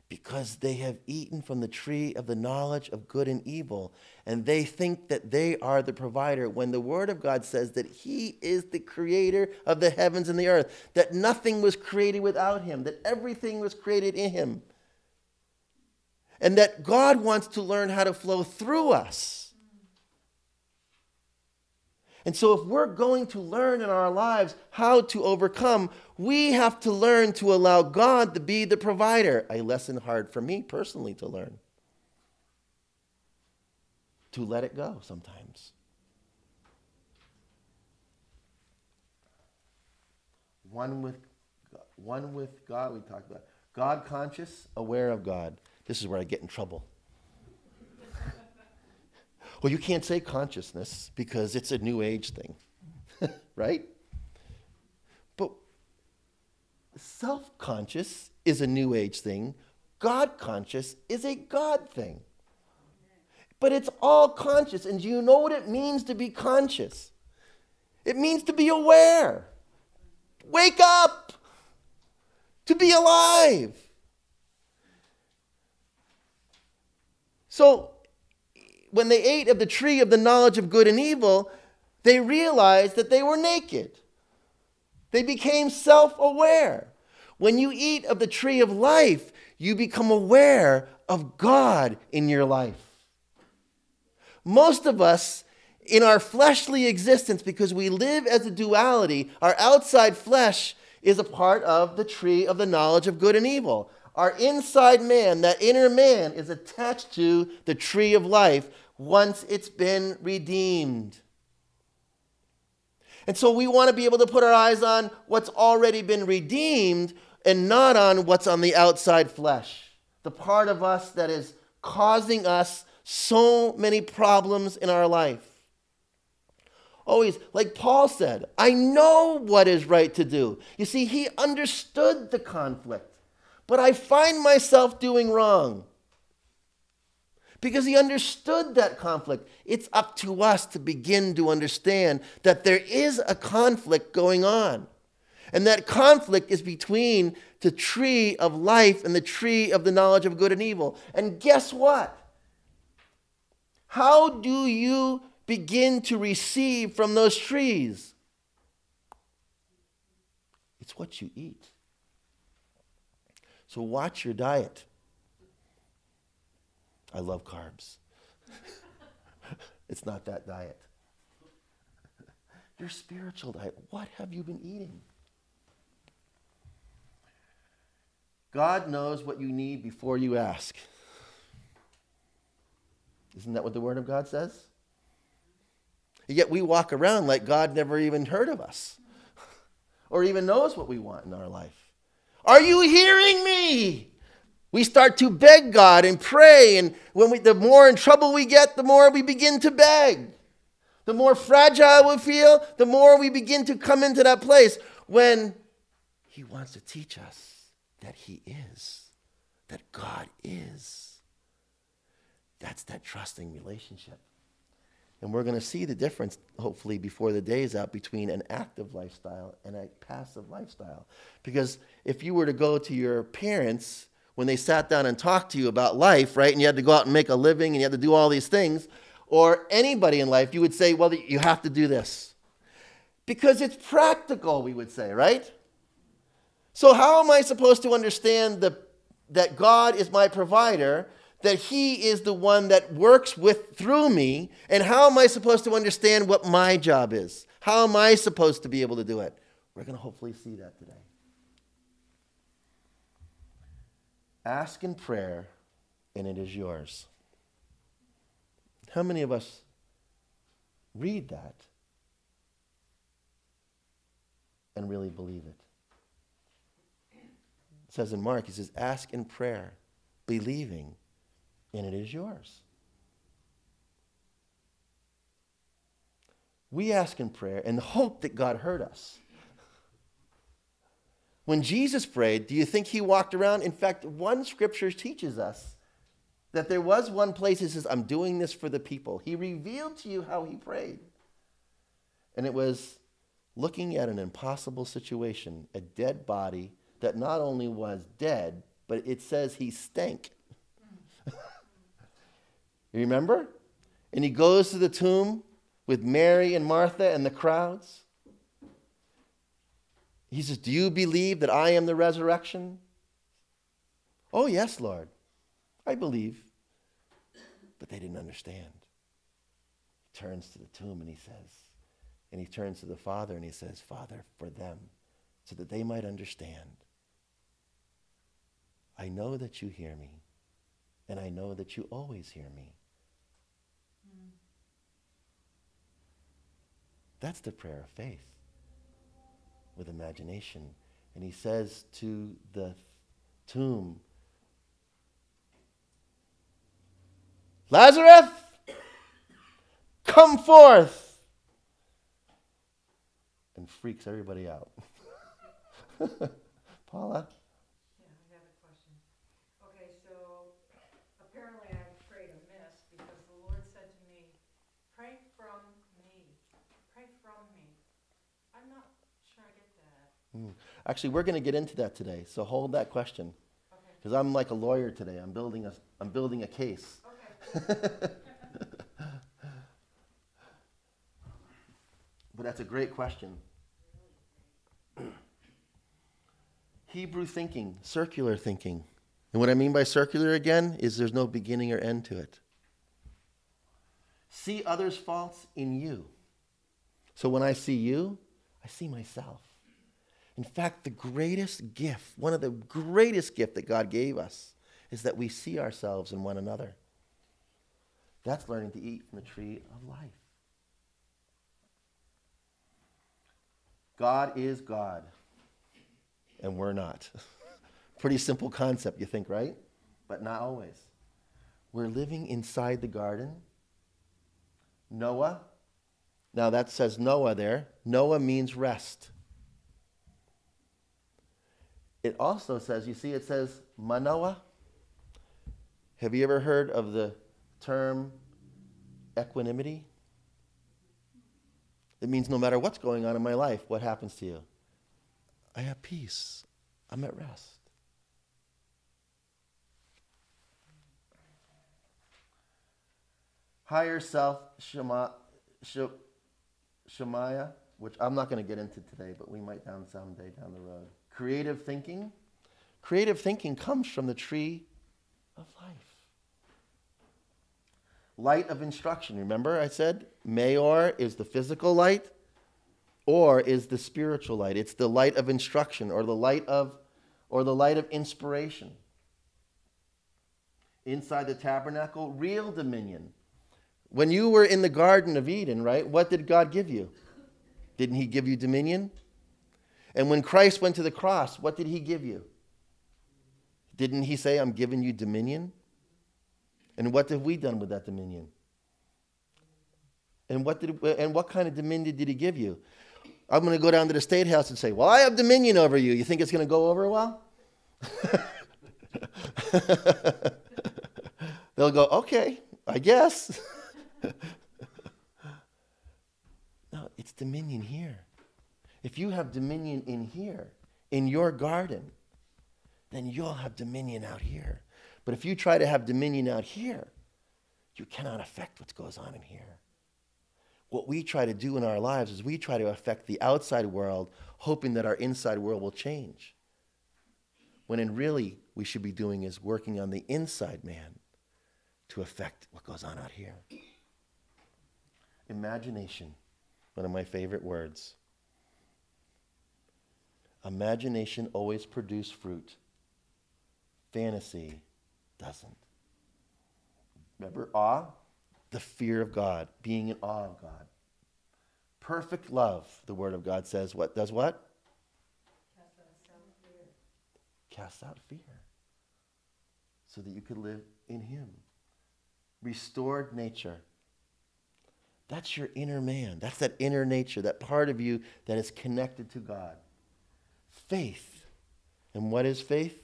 because they have eaten from the tree of the knowledge of good and evil, and they think that they are the provider, when the Word of God says that He is the creator of the heavens and the earth, that nothing was created without Him, that everything was created in Him, and that God wants to learn how to flow through us. And so, if we're going to learn in our lives how to overcome, we have to learn to allow God to be the provider. A lesson hard for me personally to learn. To let it go sometimes. One with, one with God, we talked about. God conscious, aware of God. This is where I get in trouble. Well, you can't say consciousness because it's a new age thing, *laughs* right? But self conscious is a new age thing, God conscious is a God thing. But it's all conscious. And do you know what it means to be conscious? It means to be aware. Wake up! To be alive. So, when they ate of the tree of the knowledge of good and evil, they realized that they were naked. They became self aware. When you eat of the tree of life, you become aware of God in your life. Most of us, in our fleshly existence, because we live as a duality, our outside flesh is a part of the tree of the knowledge of good and evil. Our inside man, that inner man, is attached to the tree of life once it's been redeemed. And so we want to be able to put our eyes on what's already been redeemed and not on what's on the outside flesh, the part of us that is causing us so many problems in our life. Always, like Paul said, I know what is right to do. You see, he understood the conflict but I find myself doing wrong. Because he understood that conflict. It's up to us to begin to understand that there is a conflict going on. And that conflict is between the tree of life and the tree of the knowledge of good and evil. And guess what? How do you begin to receive from those trees? It's what you eat. So watch your diet. I love carbs. it's not that diet. Your spiritual diet. What have you been eating? God knows what you need before you ask. Isn't that what the Word of God says? Yet we walk around like God never even heard of us or even knows what we want in our life. Are you hearing me? We start to beg God and pray, and when we, the more in trouble we get, the more we begin to beg. The more fragile we feel, the more we begin to come into that place when He wants to teach us that He is, that God is. That's that trusting relationship. And we're going to see the difference, hopefully, before the day is out between an active lifestyle and a passive lifestyle. Because if you were to go to your parents when they sat down and talked to you about life, right, and you had to go out and make a living and you had to do all these things, or anybody in life, you would say, well, you have to do this. Because it's practical, we would say, right? So, how am I supposed to understand the, that God is my provider that he is the one that works with through me? And how am i supposed to understand what my job is? How am i supposed to be able to do it? We're going to hopefully see that today ask in prayer and it is yours how many of us read that and really believe it it says in mark he says ask in prayer believing and it is yours. We ask in prayer and hope that God heard us. When Jesus prayed, do you think he walked around? In fact, one scripture teaches us that there was one place he says, I'm doing this for the people. He revealed to you how he prayed. And it was looking at an impossible situation, a dead body that not only was dead, but it says he stank. *laughs* you remember? And he goes to the tomb with Mary and Martha and the crowds. He says, Do you believe that I am the resurrection? Oh, yes, Lord. I believe. But they didn't understand. He turns to the tomb and he says, and he turns to the Father and he says, Father, for them, so that they might understand. I know that you hear me, and I know that you always hear me. Mm. That's the prayer of faith with imagination. And he says to the tomb, Lazarus, come forth! And freaks everybody out. *laughs* Paula? Yeah, I have a question. Okay, so apparently I prayed amiss because the Lord said to me, pray from me. Pray from me. I'm not sure I get that. Actually, we're going to get into that today, so hold that question. Okay, Because I'm like a lawyer today. I'm building a, I'm building a case. okay. *laughs* But that's a great question. *clears throat* Hebrew thinking, circular thinking. And what I mean by circular again is there's no beginning or end to it. See others' faults in you. So when I see you, I see myself. In fact, the greatest gift, one of the greatest gift that God gave us is that we see ourselves in one another. That's learning to eat from the tree of life. God is God, and we're not. *laughs* Pretty simple concept, you think, right? But not always. We're living inside the garden. Noah, now that says Noah there. Noah means rest. It also says, you see, it says Manoah. Have you ever heard of the term equanimity? It means no matter what's going on in my life, what happens to you? I have peace. I'm at rest. Higher self, Shema, which I'm not going to get into today, but we might down someday down the road. Creative thinking. Creative thinking comes from the tree of life. Light of instruction. Remember, I said Maor is the physical light, or is the spiritual light. It's the light of instruction, or the light of, or the light of inspiration. Inside the tabernacle, real dominion. When you were in the Garden of Eden, right? What did God give you? Didn't He give you dominion? And when Christ went to the cross, what did He give you? Didn't He say, "I'm giving you dominion"? And what have we done with that dominion? And what, did, and what kind of dominion did he give you? I'm going to go down to the state house and say, Well, I have dominion over you. You think it's going to go over well? *laughs* They'll go, Okay, I guess. *laughs* no, it's dominion here. If you have dominion in here, in your garden, then you'll have dominion out here. But if you try to have dominion out here, you cannot affect what goes on in here. What we try to do in our lives is we try to affect the outside world, hoping that our inside world will change. When in really, we should be doing is working on the inside man to affect what goes on out here. Imagination, one of my favorite words. Imagination always produces fruit. Fantasy doesn't. Remember awe? The fear of God, being in awe of God. Perfect love, the word of God says, what does what? Cast out fear. Cast out fear. So that you could live in him. Restored nature. That's your inner man. That's that inner nature, that part of you that is connected to God. Faith. And what is faith?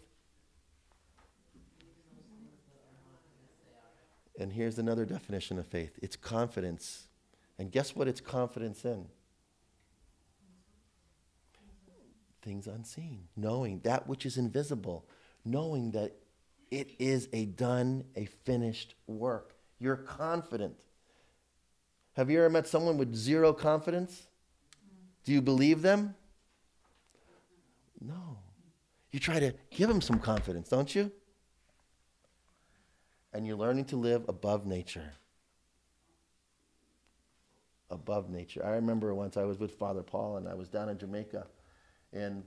And here's another definition of faith it's confidence. And guess what it's confidence in? things unseen, knowing that which is invisible, knowing that it is a done, a finished work. You're confident. Have you ever met someone with zero confidence? Do you believe them? No. You try to give him some confidence, don't you? And you're learning to live above nature. Above nature. I remember once I was with Father Paul and I was down in Jamaica and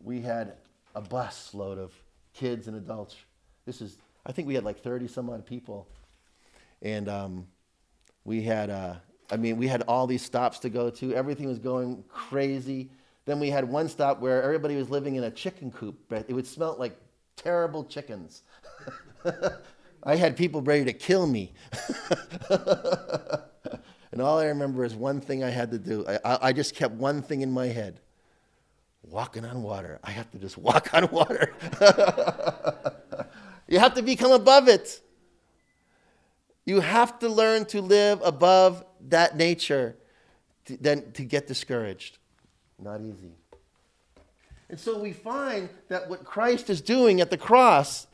we had a bus load of kids and adults. This is, I think we had like 30 some odd people. And um, we had, uh, I mean, we had all these stops to go to. Everything was going crazy. Then we had one stop where everybody was living in a chicken coop, but it would smell like terrible chickens. *laughs* I had people ready to kill me. *laughs* and all I remember is one thing I had to do. I, I just kept one thing in my head walking on water. I have to just *laughs* walk on water. you have to become above it. You have to learn to live above that nature to, then to get discouraged. Not easy. And so we find that what Christ is doing at the cross,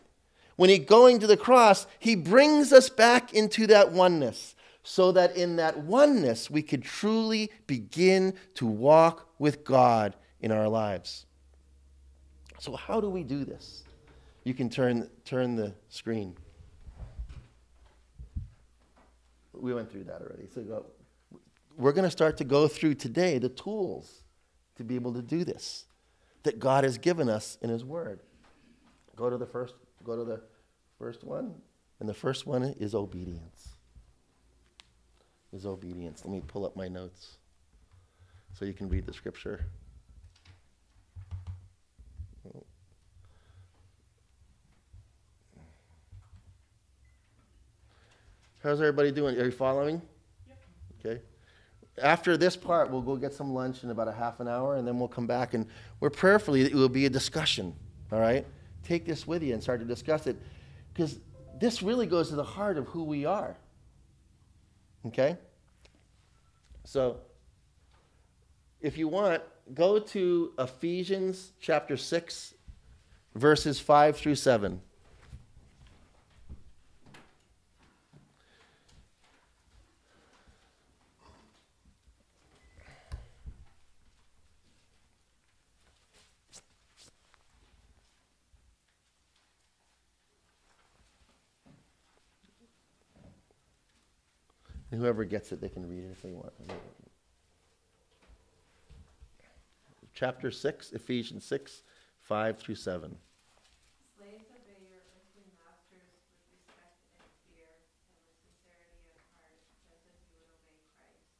when he's going to the cross, he brings us back into that oneness so that in that oneness we could truly begin to walk with God in our lives. So, how do we do this? You can turn, turn the screen. We went through that already. So, go, we're going to start to go through today the tools to be able to do this that God has given us in His Word. Go to the first, go to the first one, and the first one is obedience. Is obedience. Let me pull up my notes so you can read the scripture. How's everybody doing? Are you following? after this part, we'll go get some lunch in about a half an hour, and then we'll come back and we're prayerfully, it will be a discussion. All right? Take this with you and start to discuss it because this really goes to the heart of who we are. Okay? So, if you want, go to Ephesians chapter 6, verses 5 through 7. Whoever gets it, they can read it if they want. Chapter 6, Ephesians 6, 5 through 7. Slaves, obey your earthly masters with respect and fear, and with sincerity of heart, just as you would obey Christ.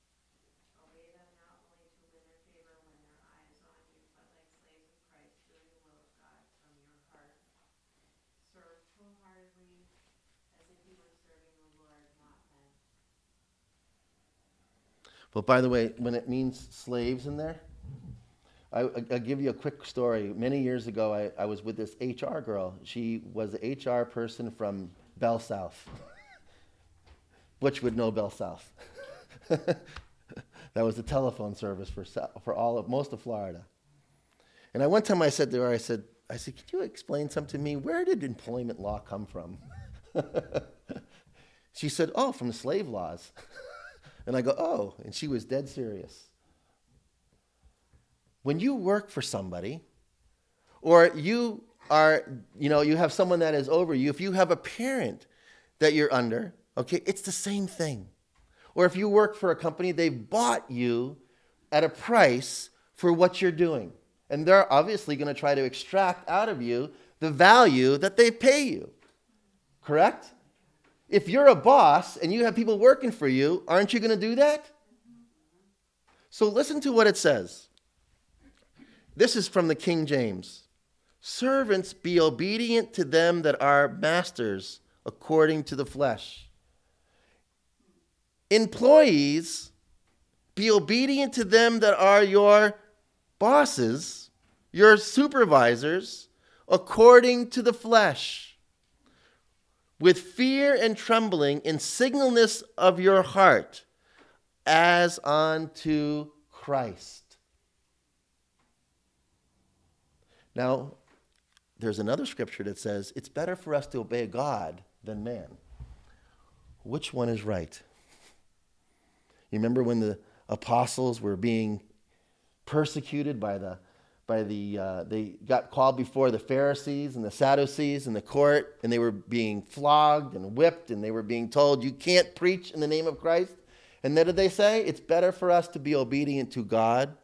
Obey them not only to win their favor when their eye is on you, but like slaves of Christ, doing the will of God from your heart. Serve wholeheartedly, as if you were serving the Lord, not men. But by the way, when it means slaves in there, I, will give you a quick story. Many years ago, I, I was with this HR girl. She was the HR person from BellSouth. *laughs* Butch would know BellSouth. *laughs* that was the telephone service for, for all of most of Florida. And I one time I said to her, I said, I said, could you explain something to me? Where did employment law come from? *laughs* she said, oh, from slave laws. And I go, oh, and she was dead serious. When you work for somebody, or you are, you know, you have someone that is over you, if you have a parent that you're under, okay, it's the same thing. Or if you work for a company, they've bought you at a price for what you're doing. And they're obviously going to try to extract out of you the value that they pay you. Correct? If you're a boss and you have people working for you, aren't you going to do that? So listen to what it says. This is from the King James. Servants, be obedient to them that are masters according to the flesh. Employees, be obedient to them that are your bosses, your supervisors, according to the flesh, with fear and trembling in singleness of your heart, as unto Christ. Now, there's another scripture that says it's better for us to obey God than man. Which one is right? You remember when the apostles were being persecuted by the by the uh, they got called before the Pharisees and the Sadducees in the court, and they were being flogged and whipped, and they were being told you can't preach in the name of Christ. And then did they say it's better for us to be obedient to God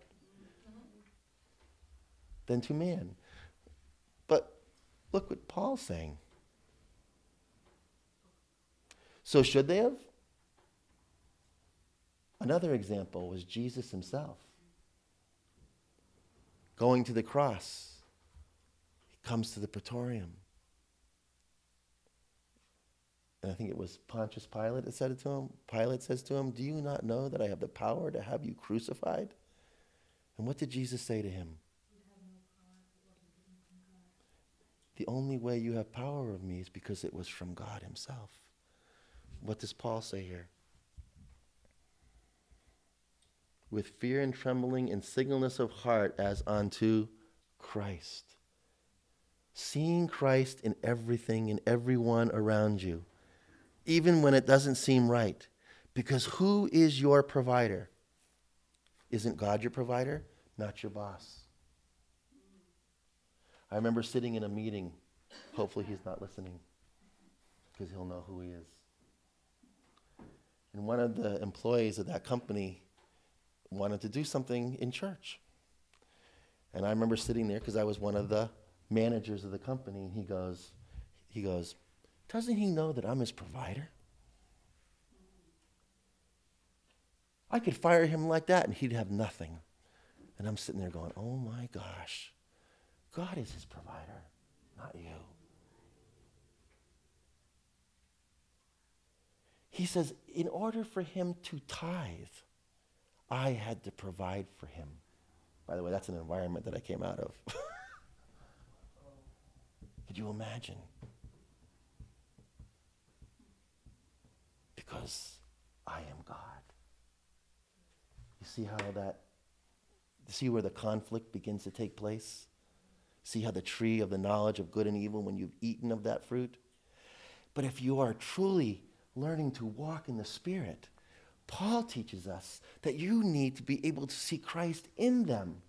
than to man? But look what Paul's saying. So should they have? Another example was Jesus himself. Going to the cross, he comes to the praetorium. And I think it was Pontius Pilate that said it to him. Pilate says to him, Do you not know that I have the power to have you crucified? And what did Jesus say to him? The only way you have power of me is because it was from God Himself. What does Paul say here? With fear and trembling and singleness of heart as unto Christ. Seeing Christ in everything and everyone around you, even when it doesn't seem right. Because who is your provider? Isn't God your provider? Not your boss. I remember sitting in a meeting. Hopefully, he's not listening because he'll know who he is. And one of the employees of that company wanted to do something in church. And I remember sitting there because I was one of the managers of the company, and he goes, he goes, doesn't he know that I'm his provider? I could fire him like that and he'd have nothing. And I'm sitting there going, oh my gosh, God is his provider, not you. He says, in order for him to tithe, I had to provide for him. By the way, that's an environment that I came out of. *laughs* Could you imagine? Because I am God. You see how that, see where the conflict begins to take place? See how the tree of the knowledge of good and evil, when you've eaten of that fruit? But if you are truly learning to walk in the Spirit, Paul teaches us that you need to be able to see Christ in them.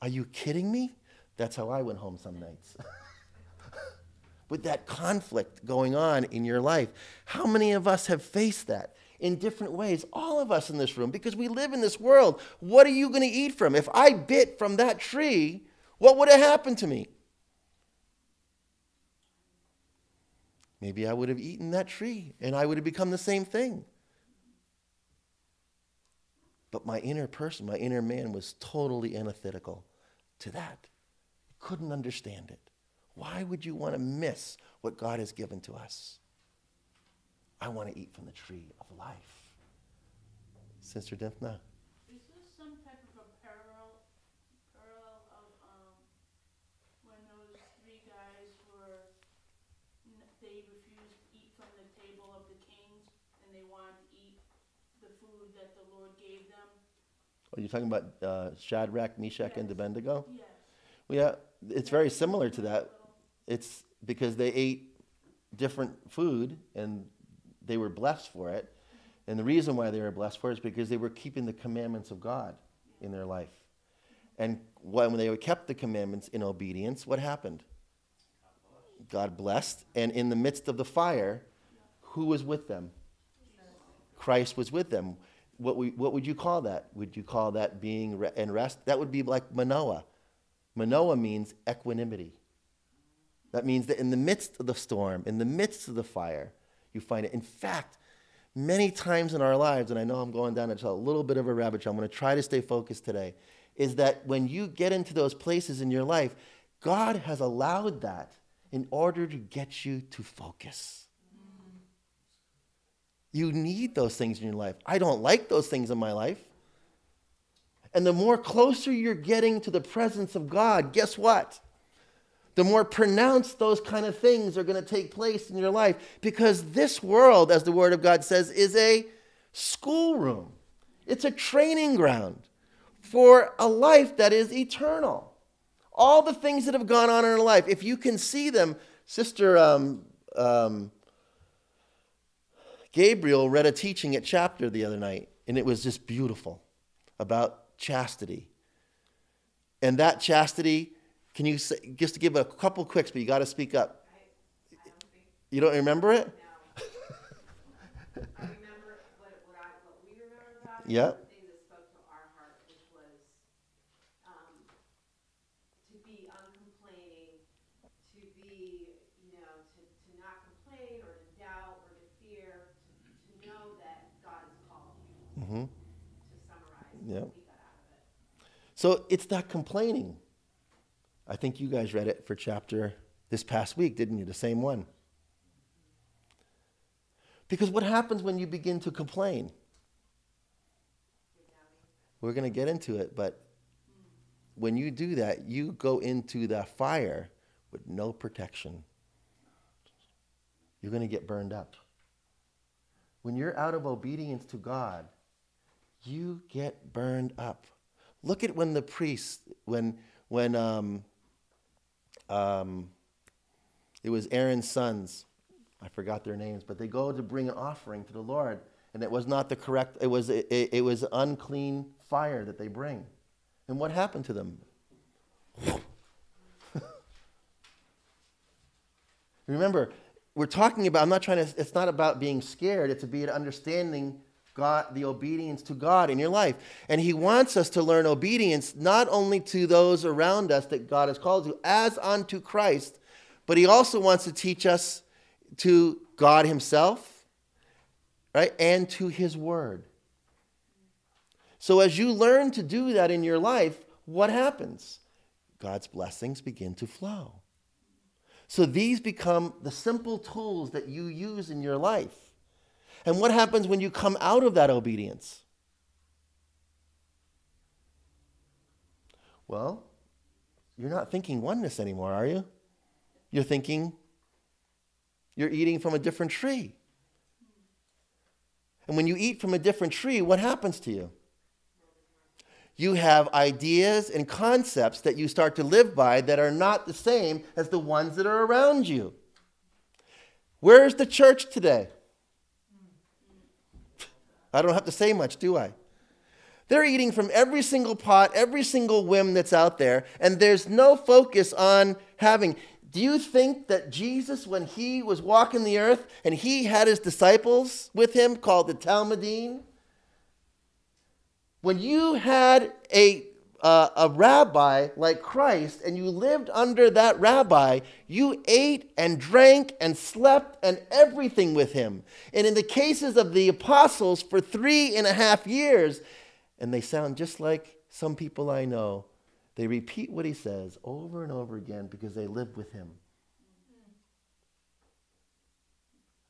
Are you kidding me? That's how I went home some nights. *laughs* With that conflict going on in your life. How many of us have faced that in different ways? All of us in this room, because we live in this world. What are you going to eat from? If I bit from that tree, what would have happened to me? Maybe I would have eaten that tree and I would have become the same thing. But my inner person, my inner man was totally antithetical to that. Couldn't understand it. Why would you want to miss what God has given to us? I want to eat from the tree of life. Sister Dimphna. Is this some type of a parallel, parallel of, um, when those three guys were, n- they refused to eat from the table of the kings, and they wanted to eat the food that the Lord gave them? Are you talking about uh, Shadrach, Meshach, and Abednego? Yes. Well, yeah, it's very similar to that. It's because they ate different food and they were blessed for it. And the reason why they were blessed for it is because they were keeping the commandments of God in their life. And when they kept the commandments in obedience, what happened? God blessed. And in the midst of the fire, who was with them? Christ was with them. What, we, what would you call that? Would you call that being re- in rest? That would be like Manoah. Manoah means equanimity. That means that in the midst of the storm, in the midst of the fire, you find it. In fact, many times in our lives, and I know I'm going down into a little bit of a rabbit trail, I'm going to try to stay focused today, is that when you get into those places in your life, God has allowed that in order to get you to focus. You need those things in your life. I don't like those things in my life. And the more closer you're getting to the presence of God, guess what? The more pronounced those kind of things are going to take place in your life because this world, as the Word of God says, is a schoolroom. It's a training ground for a life that is eternal. all the things that have gone on in our life, if you can see them, Sister um, um, Gabriel read a teaching at chapter the other night, and it was just beautiful about chastity. And that chastity, can you say, just to give a couple quicks, but you got to speak up. I, I don't You don't remember it? no. I remember what, what I, what we remember about it. Yeah. The thing that spoke to our heart, which was, um, to be uncomplaining, to be, you know, to, to not complain or to doubt or to fear, to, to know that God has called you, hmm to summarize Yeah. what we got out of it. So it's not complaining. I think you guys read it for chapter this past week, didn't you? The same one. Because what happens when you begin to complain? We're going to get into it, but when you do that, you go into the fire with no protection. You're going to get burned up. When you're out of obedience to God, you get burned up. Look at when the priests, when when um, um, it was Aaron's sons, I forgot their names, but they go to bring an offering to the Lord, and it was not the correct. It was it, it was unclean fire that they bring, and what happened to them? *laughs* Remember, we're talking about. I'm not trying to. It's not about being scared. It's about understanding God, the obedience to God in your life. And He wants us to learn obedience not only to those around us that God has called to, as unto Christ, but He also wants to teach us to God Himself, right, and to His Word. So as you learn to do that in your life, what happens? God's blessings begin to flow. So these become the simple tools that you use in your life. And what happens when you come out of that obedience? Well, you're not thinking oneness anymore, are you? You're thinking you're eating from a different tree. And when you eat from a different tree, what happens to you? You have ideas and concepts that you start to live by that are not the same as the ones that are around you. Where's the church today? I don't have to say much, do I? They're eating from every single pot, every single whim that's out there, and there's no focus on having. Do you think that Jesus, when he was walking the earth and he had his disciples with him called the talmidim, when you had a, uh, a rabbi like Christ and you lived under that rabbi, you ate and drank and slept and everything with him. And in the cases of the apostles, for three and a half years, and they sound just like some people I know, they repeat what he says over and over again because they live with him.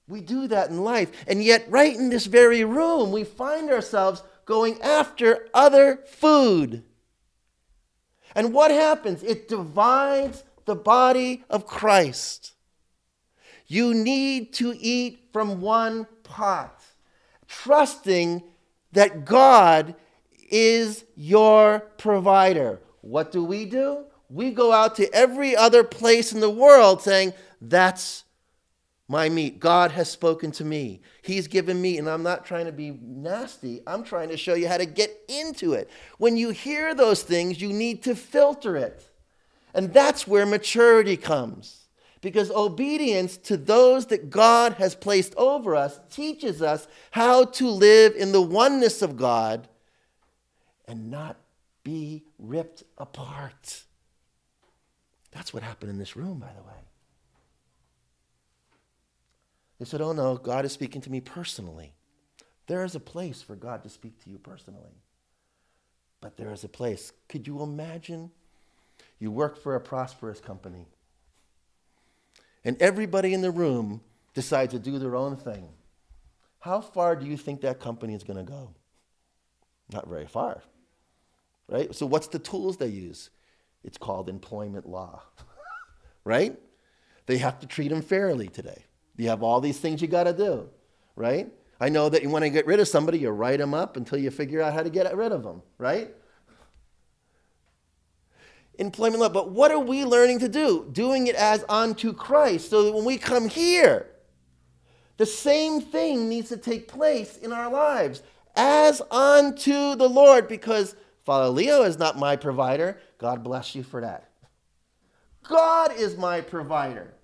We do that in life. And yet, right in this very room, we find ourselves going after other food. And what happens? It divides the body of Christ. You need to eat from one pot, trusting that God is your provider. What do we do? We go out to every other place in the world saying, That's my meat. God has spoken to me. He's given me, and I'm not trying to be nasty. I'm trying to show you how to get into it. When you hear those things, you need to filter it. And that's where maturity comes. Because obedience to those that God has placed over us teaches us how to live in the oneness of God and not be ripped apart. That's what happened in this room, by the way. They said, Oh no, God is speaking to me personally. There is a place for God to speak to you personally. But there is a place. Could you imagine? You work for a prosperous company, and everybody in the room decides to do their own thing. How far do you think that company is going to go? Not very far. Right? So, what's the tools they use? It's called employment law. *laughs* right? They have to treat them fairly today. You have all these things you got to do, right? I know that you want to get rid of somebody, you write them up until you figure out how to get rid of them, right? employment love. But what are we learning to do? Doing it as unto Christ. So that when we come here, the same thing needs to take place in our lives as unto the Lord because Father Leo is not my provider. God bless you for that. God is my provider.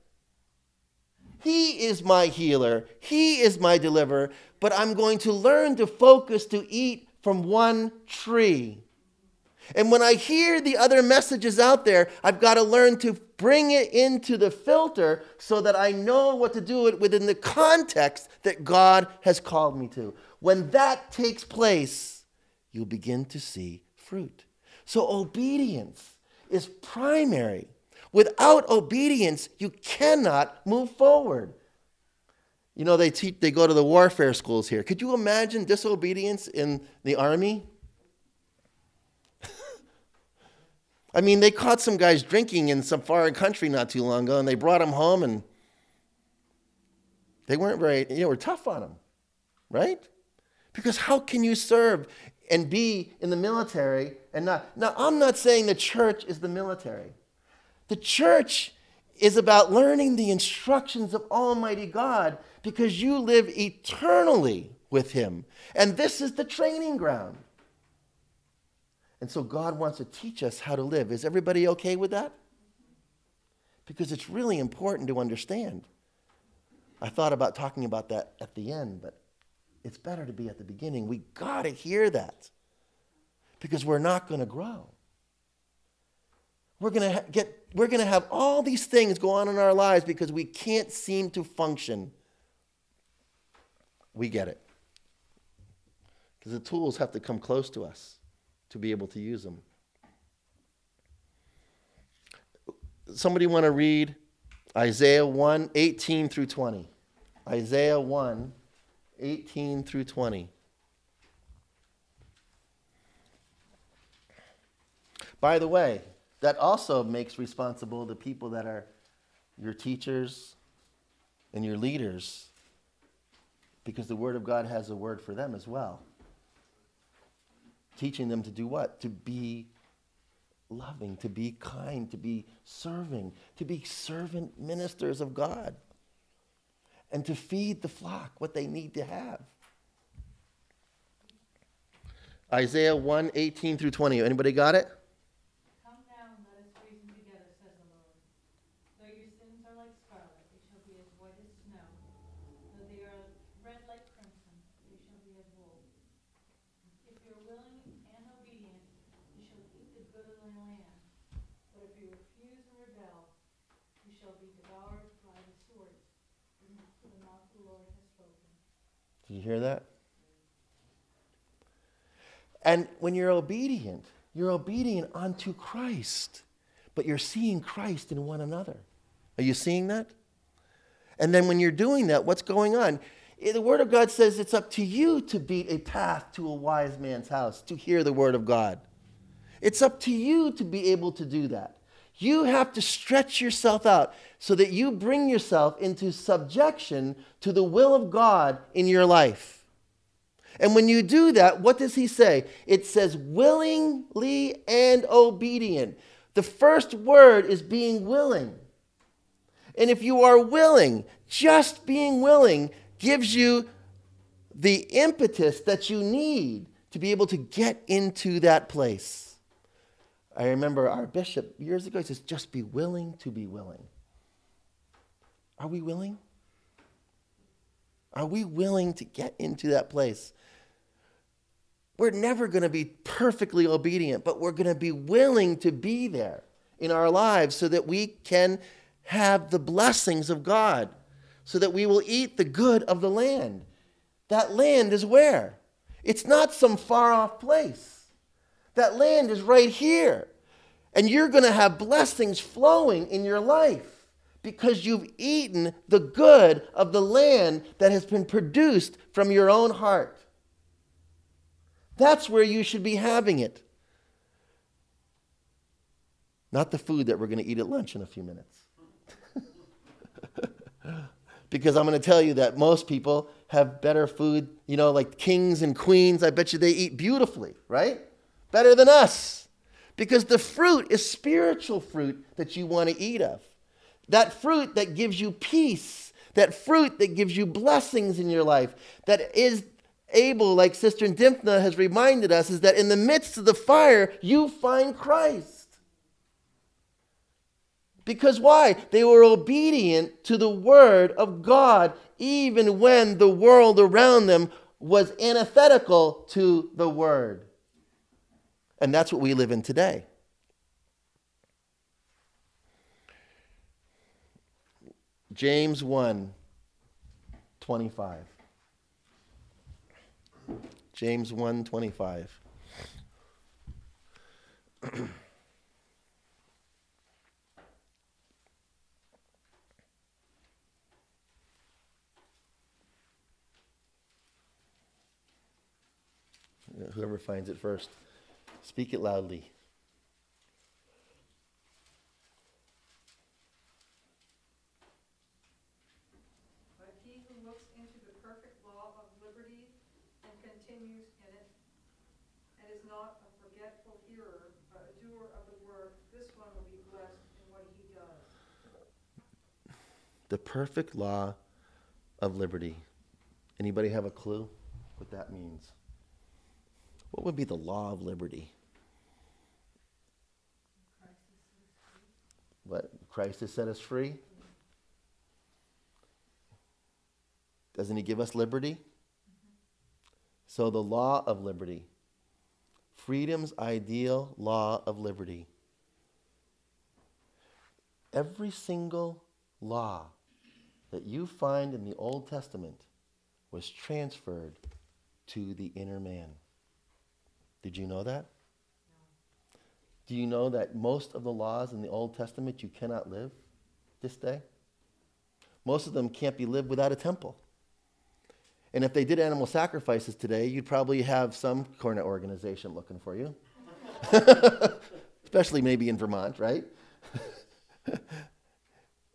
He is my healer. He is my deliverer. But I'm going to learn to focus to eat from one tree. And when I hear the other messages out there, I've got to learn to bring it into the filter so that I know what to do it within the context that God has called me to. When that takes place, you'll begin to see fruit. So obedience is primary. Without obedience, you cannot move forward. You know, they, teach, they go to the warfare schools here. Could you imagine disobedience in the army? *laughs* I mean, they caught some guys drinking in some foreign country not too long ago, and they brought them home, and they weren't very, you know, were tough on them, right? Because how can you serve and be in the military and not? Now, I'm not saying the church is the military. The church is about learning the instructions of Almighty God because you live eternally with Him. And this is the training ground. And so God wants to teach us how to live. Is everybody okay with that? Because it's really important to understand. I thought about talking about that at the end, but it's better to be at the beginning. We got to hear that because we're not going to grow. We're going to get we're going to have all these things go on in our lives because we can't seem to function. We get it. Because the tools have to come close to us to be able to use them. Somebody want to read Isaiah 1 18 through 20? Isaiah 1 18 through 20. By the way, that also makes responsible the people that are your teachers and your leaders, because the Word of God has a word for them as well. Teaching them to do what? To be loving, to be kind, to be serving, to be servant ministers of God, and to feed the flock what they need to have. Isaiah 1 18 through 20. Anybody got it? Come down, let us reason together, says the Lord. Though your sins are like scarlet, they shall be as white as snow. Though they are red like crimson, they shall be as wool. If you are willing and obedient, you shall eat the good of the land. But if you refuse and rebel, you shall be devoured by the sword. For the mouth of the Lord has spoken. Did you hear that? And when you're obedient, you're obedient unto Christ, but you're seeing Christ in one another. Are you seeing that? And then when you're doing that, what's going on? Eh, The Word of God says it's up to you to beat a path to a wise man's house, to hear the Word of God. It's up to you to be able to do that. You have to stretch yourself out so that you bring yourself into subjection to the will of God in your life. And when you do that, what does he say? It says willingly and obedient. The first word is being willing. And if you are willing, just being willing gives you the impetus that you need to be able to get into that place. I remember our bishop years ago he says, just be willing to be willing. Are we willing? Are we willing to get into that place? We're never going to be perfectly obedient, but we're going to be willing to be there in our lives so that we can have the blessings of God, so that we will eat the good of the land. That land is where? It's not some far off place. That land is right here. And you're going to have blessings flowing in your life because you've eaten the good of the land that has been produced from your own heart. That's where you should be having it. Not the food that we're going to eat at lunch in a few minutes. *laughs* because I'm going to tell you that most people have better food, you know, like kings and queens. I bet you they eat beautifully, right? Better than us. Because the fruit is spiritual fruit that you want to eat of. That fruit that gives you peace, that fruit that gives you blessings in your life, that is able, like Sister Dimphna has reminded us, is that in the midst of the fire, you find Christ. Because why? They were obedient to the word of God, even when the world around them was antithetical to the word. And that's what we live in today. James 1 25. James 1 25. *clears throat* Whoever finds it first, speak it loudly. But he who looks into the perfect law of liberty and continues in it, and is not a forgetful hearer, but a doer of the word, this one will be blessed in what he does. The perfect law of liberty. Anybody have a clue what that means? What would be the law of liberty? What? Christ has set us free? Doesn't he give us liberty? So, the law of liberty, freedom's ideal law of liberty. Every single law that you find in the Old Testament was transferred to the inner man. Did you know that? Do you know that most of the laws in the Old Testament you cannot live this day? Most of them can't be lived without a temple. And if they did animal sacrifices today, you'd probably have some corner organization looking for you. *laughs* Especially maybe in Vermont, right? *laughs*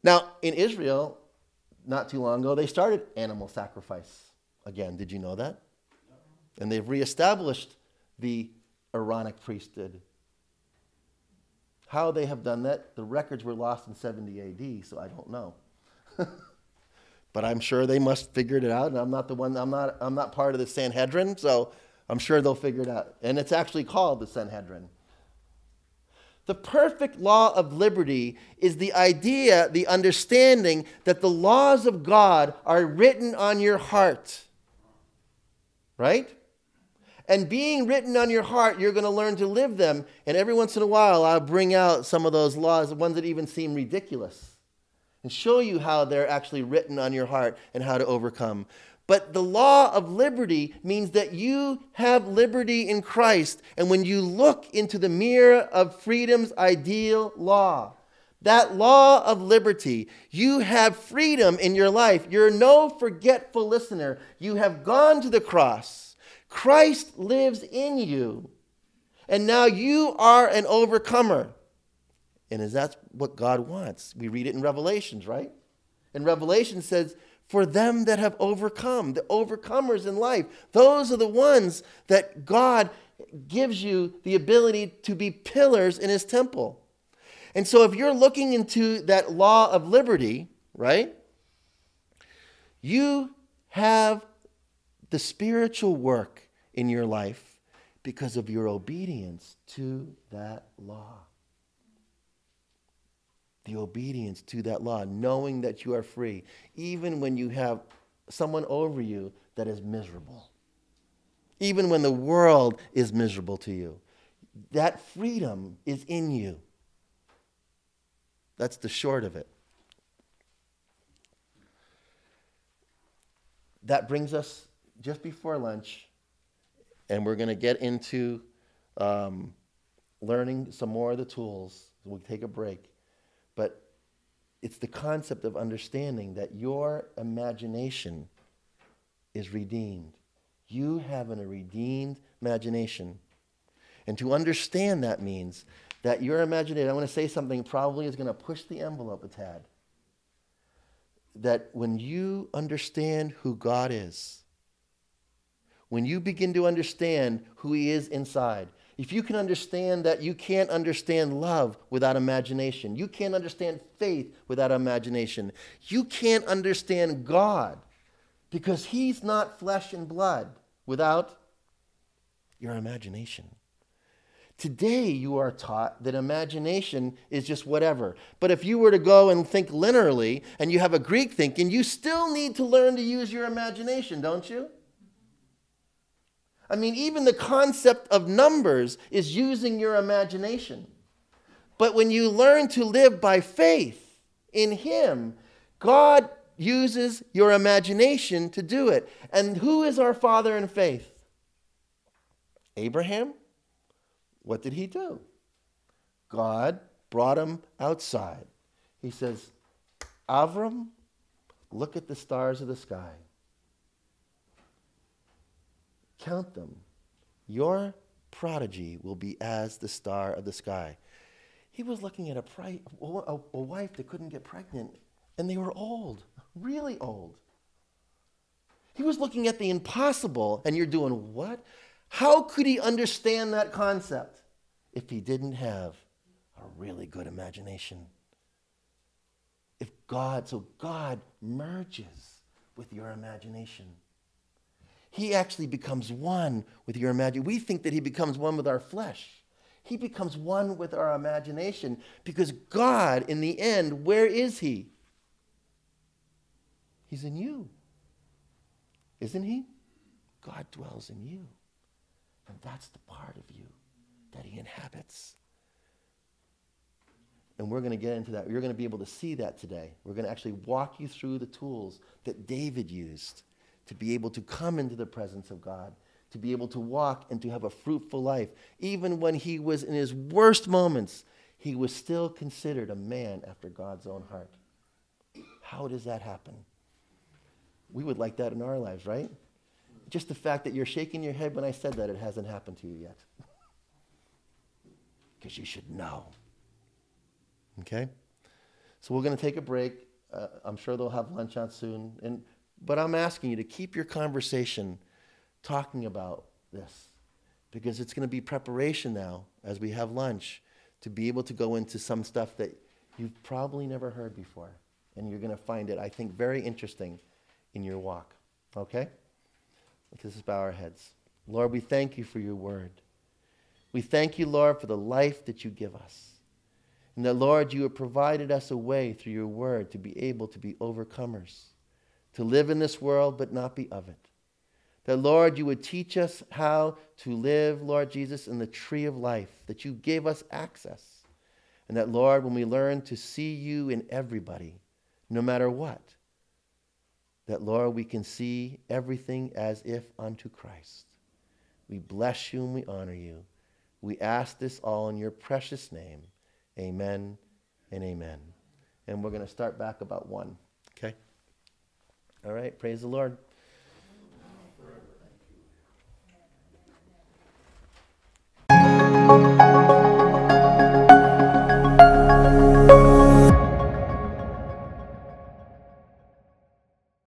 now, in Israel, not too long ago, they started animal sacrifice again. Did you know that? And they've reestablished the Aaronic priesthood. How they have done that, the records were lost in 70 AD, so I don't know. *laughs* but I'm sure they must figured it out, and I'm not the one. I'm not. I'm not part of the Sanhedrin, so I'm sure they'll figure it out. And it's actually called the Sanhedrin. The perfect law of liberty is the idea, the understanding that the laws of God are written on your heart. Right? And being written on your heart, you're going to learn to live them. And every once in a while, I'll bring out some of those laws, the ones that even seem ridiculous, and show you how they're actually written on your heart and how to overcome. But the law of liberty means that you have liberty in Christ. And when you look into the mirror of freedom's ideal law, that law of liberty, you have freedom in your life. You're no forgetful listener. You have gone to the cross. Christ lives in you. And now you are an overcomer. And is that what God wants? We read it in Revelations, right? And Revelation says, for them that have overcome, the overcomers in life. Those are the ones that God gives you the ability to be pillars in his temple. And so if you're looking into that law of liberty, right, you have the spiritual work in your life because of your obedience to that law the obedience to that law, knowing that you are free, even when you have someone over you that is miserable, even when the world is miserable to you. That freedom is in you. That's the short of it. That brings us just before lunch, and we're going to get into um, learning some more of the tools. We'll take a break. But it's the concept of understanding that your imagination is redeemed. You have a redeemed imagination. And to understand that means that your imagination, I want to say something probably is going to push the envelope a tad. That when you understand who God is, when you begin to understand who He is inside, if you can understand that you can't understand love without imagination, you can't understand faith without imagination, you can't understand God because He's not flesh and blood without your imagination. Today, you are taught that imagination is just whatever. But if you were to go and think linearly and you have a Greek thinking, you still need to learn to use your imagination, don't you? I mean, even the concept of numbers is using your imagination. But when you learn to live by faith in Him, God uses your imagination to do it. And who is our father in faith? Abraham? What did he do? God brought him outside. He says, Avram, look at the stars of the sky. Count them. Your prodigy will be as the star of the sky. He was looking at a, pri- a, a wife that couldn't get pregnant, and they were old, really old. He was looking at the impossible, and you're doing what? How could he understand that concept if he didn't have a really good imagination? If God, so God merges with your imagination. He actually becomes one with your imagination. We think that he becomes one with our flesh. He becomes one with our imagination because God, in the end, where is he? He's in you. Isn't he? God dwells in you. And that's the part of you that he inhabits. And we're going to get into that. You're going to be able to see that today. We're going to actually walk you through the tools that David used to be able to come into the presence of God, to be able to walk and to have a fruitful life. Even when he was in his worst moments, he was still considered a man after God's own heart. How does that happen? We would like that in our lives, right? Just the fact that you're shaking your head when I said that, it hasn't happened to you yet. *laughs* Because you should know. Okay? So we're going to take a break. Uh, I'm sure they'll have lunch out soon. And, but I'm asking you to keep your conversation talking about this because it's going to be preparation now as we have lunch to be able to go into some stuff that you've probably never heard before. And you're going to find it, I think, very interesting in your walk. Okay? Let's just bow our heads. Lord, we thank you for your word. We thank you, Lord, for the life that you give us. And that, Lord, you have provided us a way through your word to be able to be overcomers, to live in this world but not be of it. That, Lord, you would teach us how to live, Lord Jesus, in the tree of life, that you gave us access. And that, Lord, when we learn to see you in everybody, no matter what, that, Lord, we can see everything as if unto Christ. We bless you and we honor you. We ask this all in your precious name. Amen and amen. And we're going to start back about one. All right. Praise the Lord.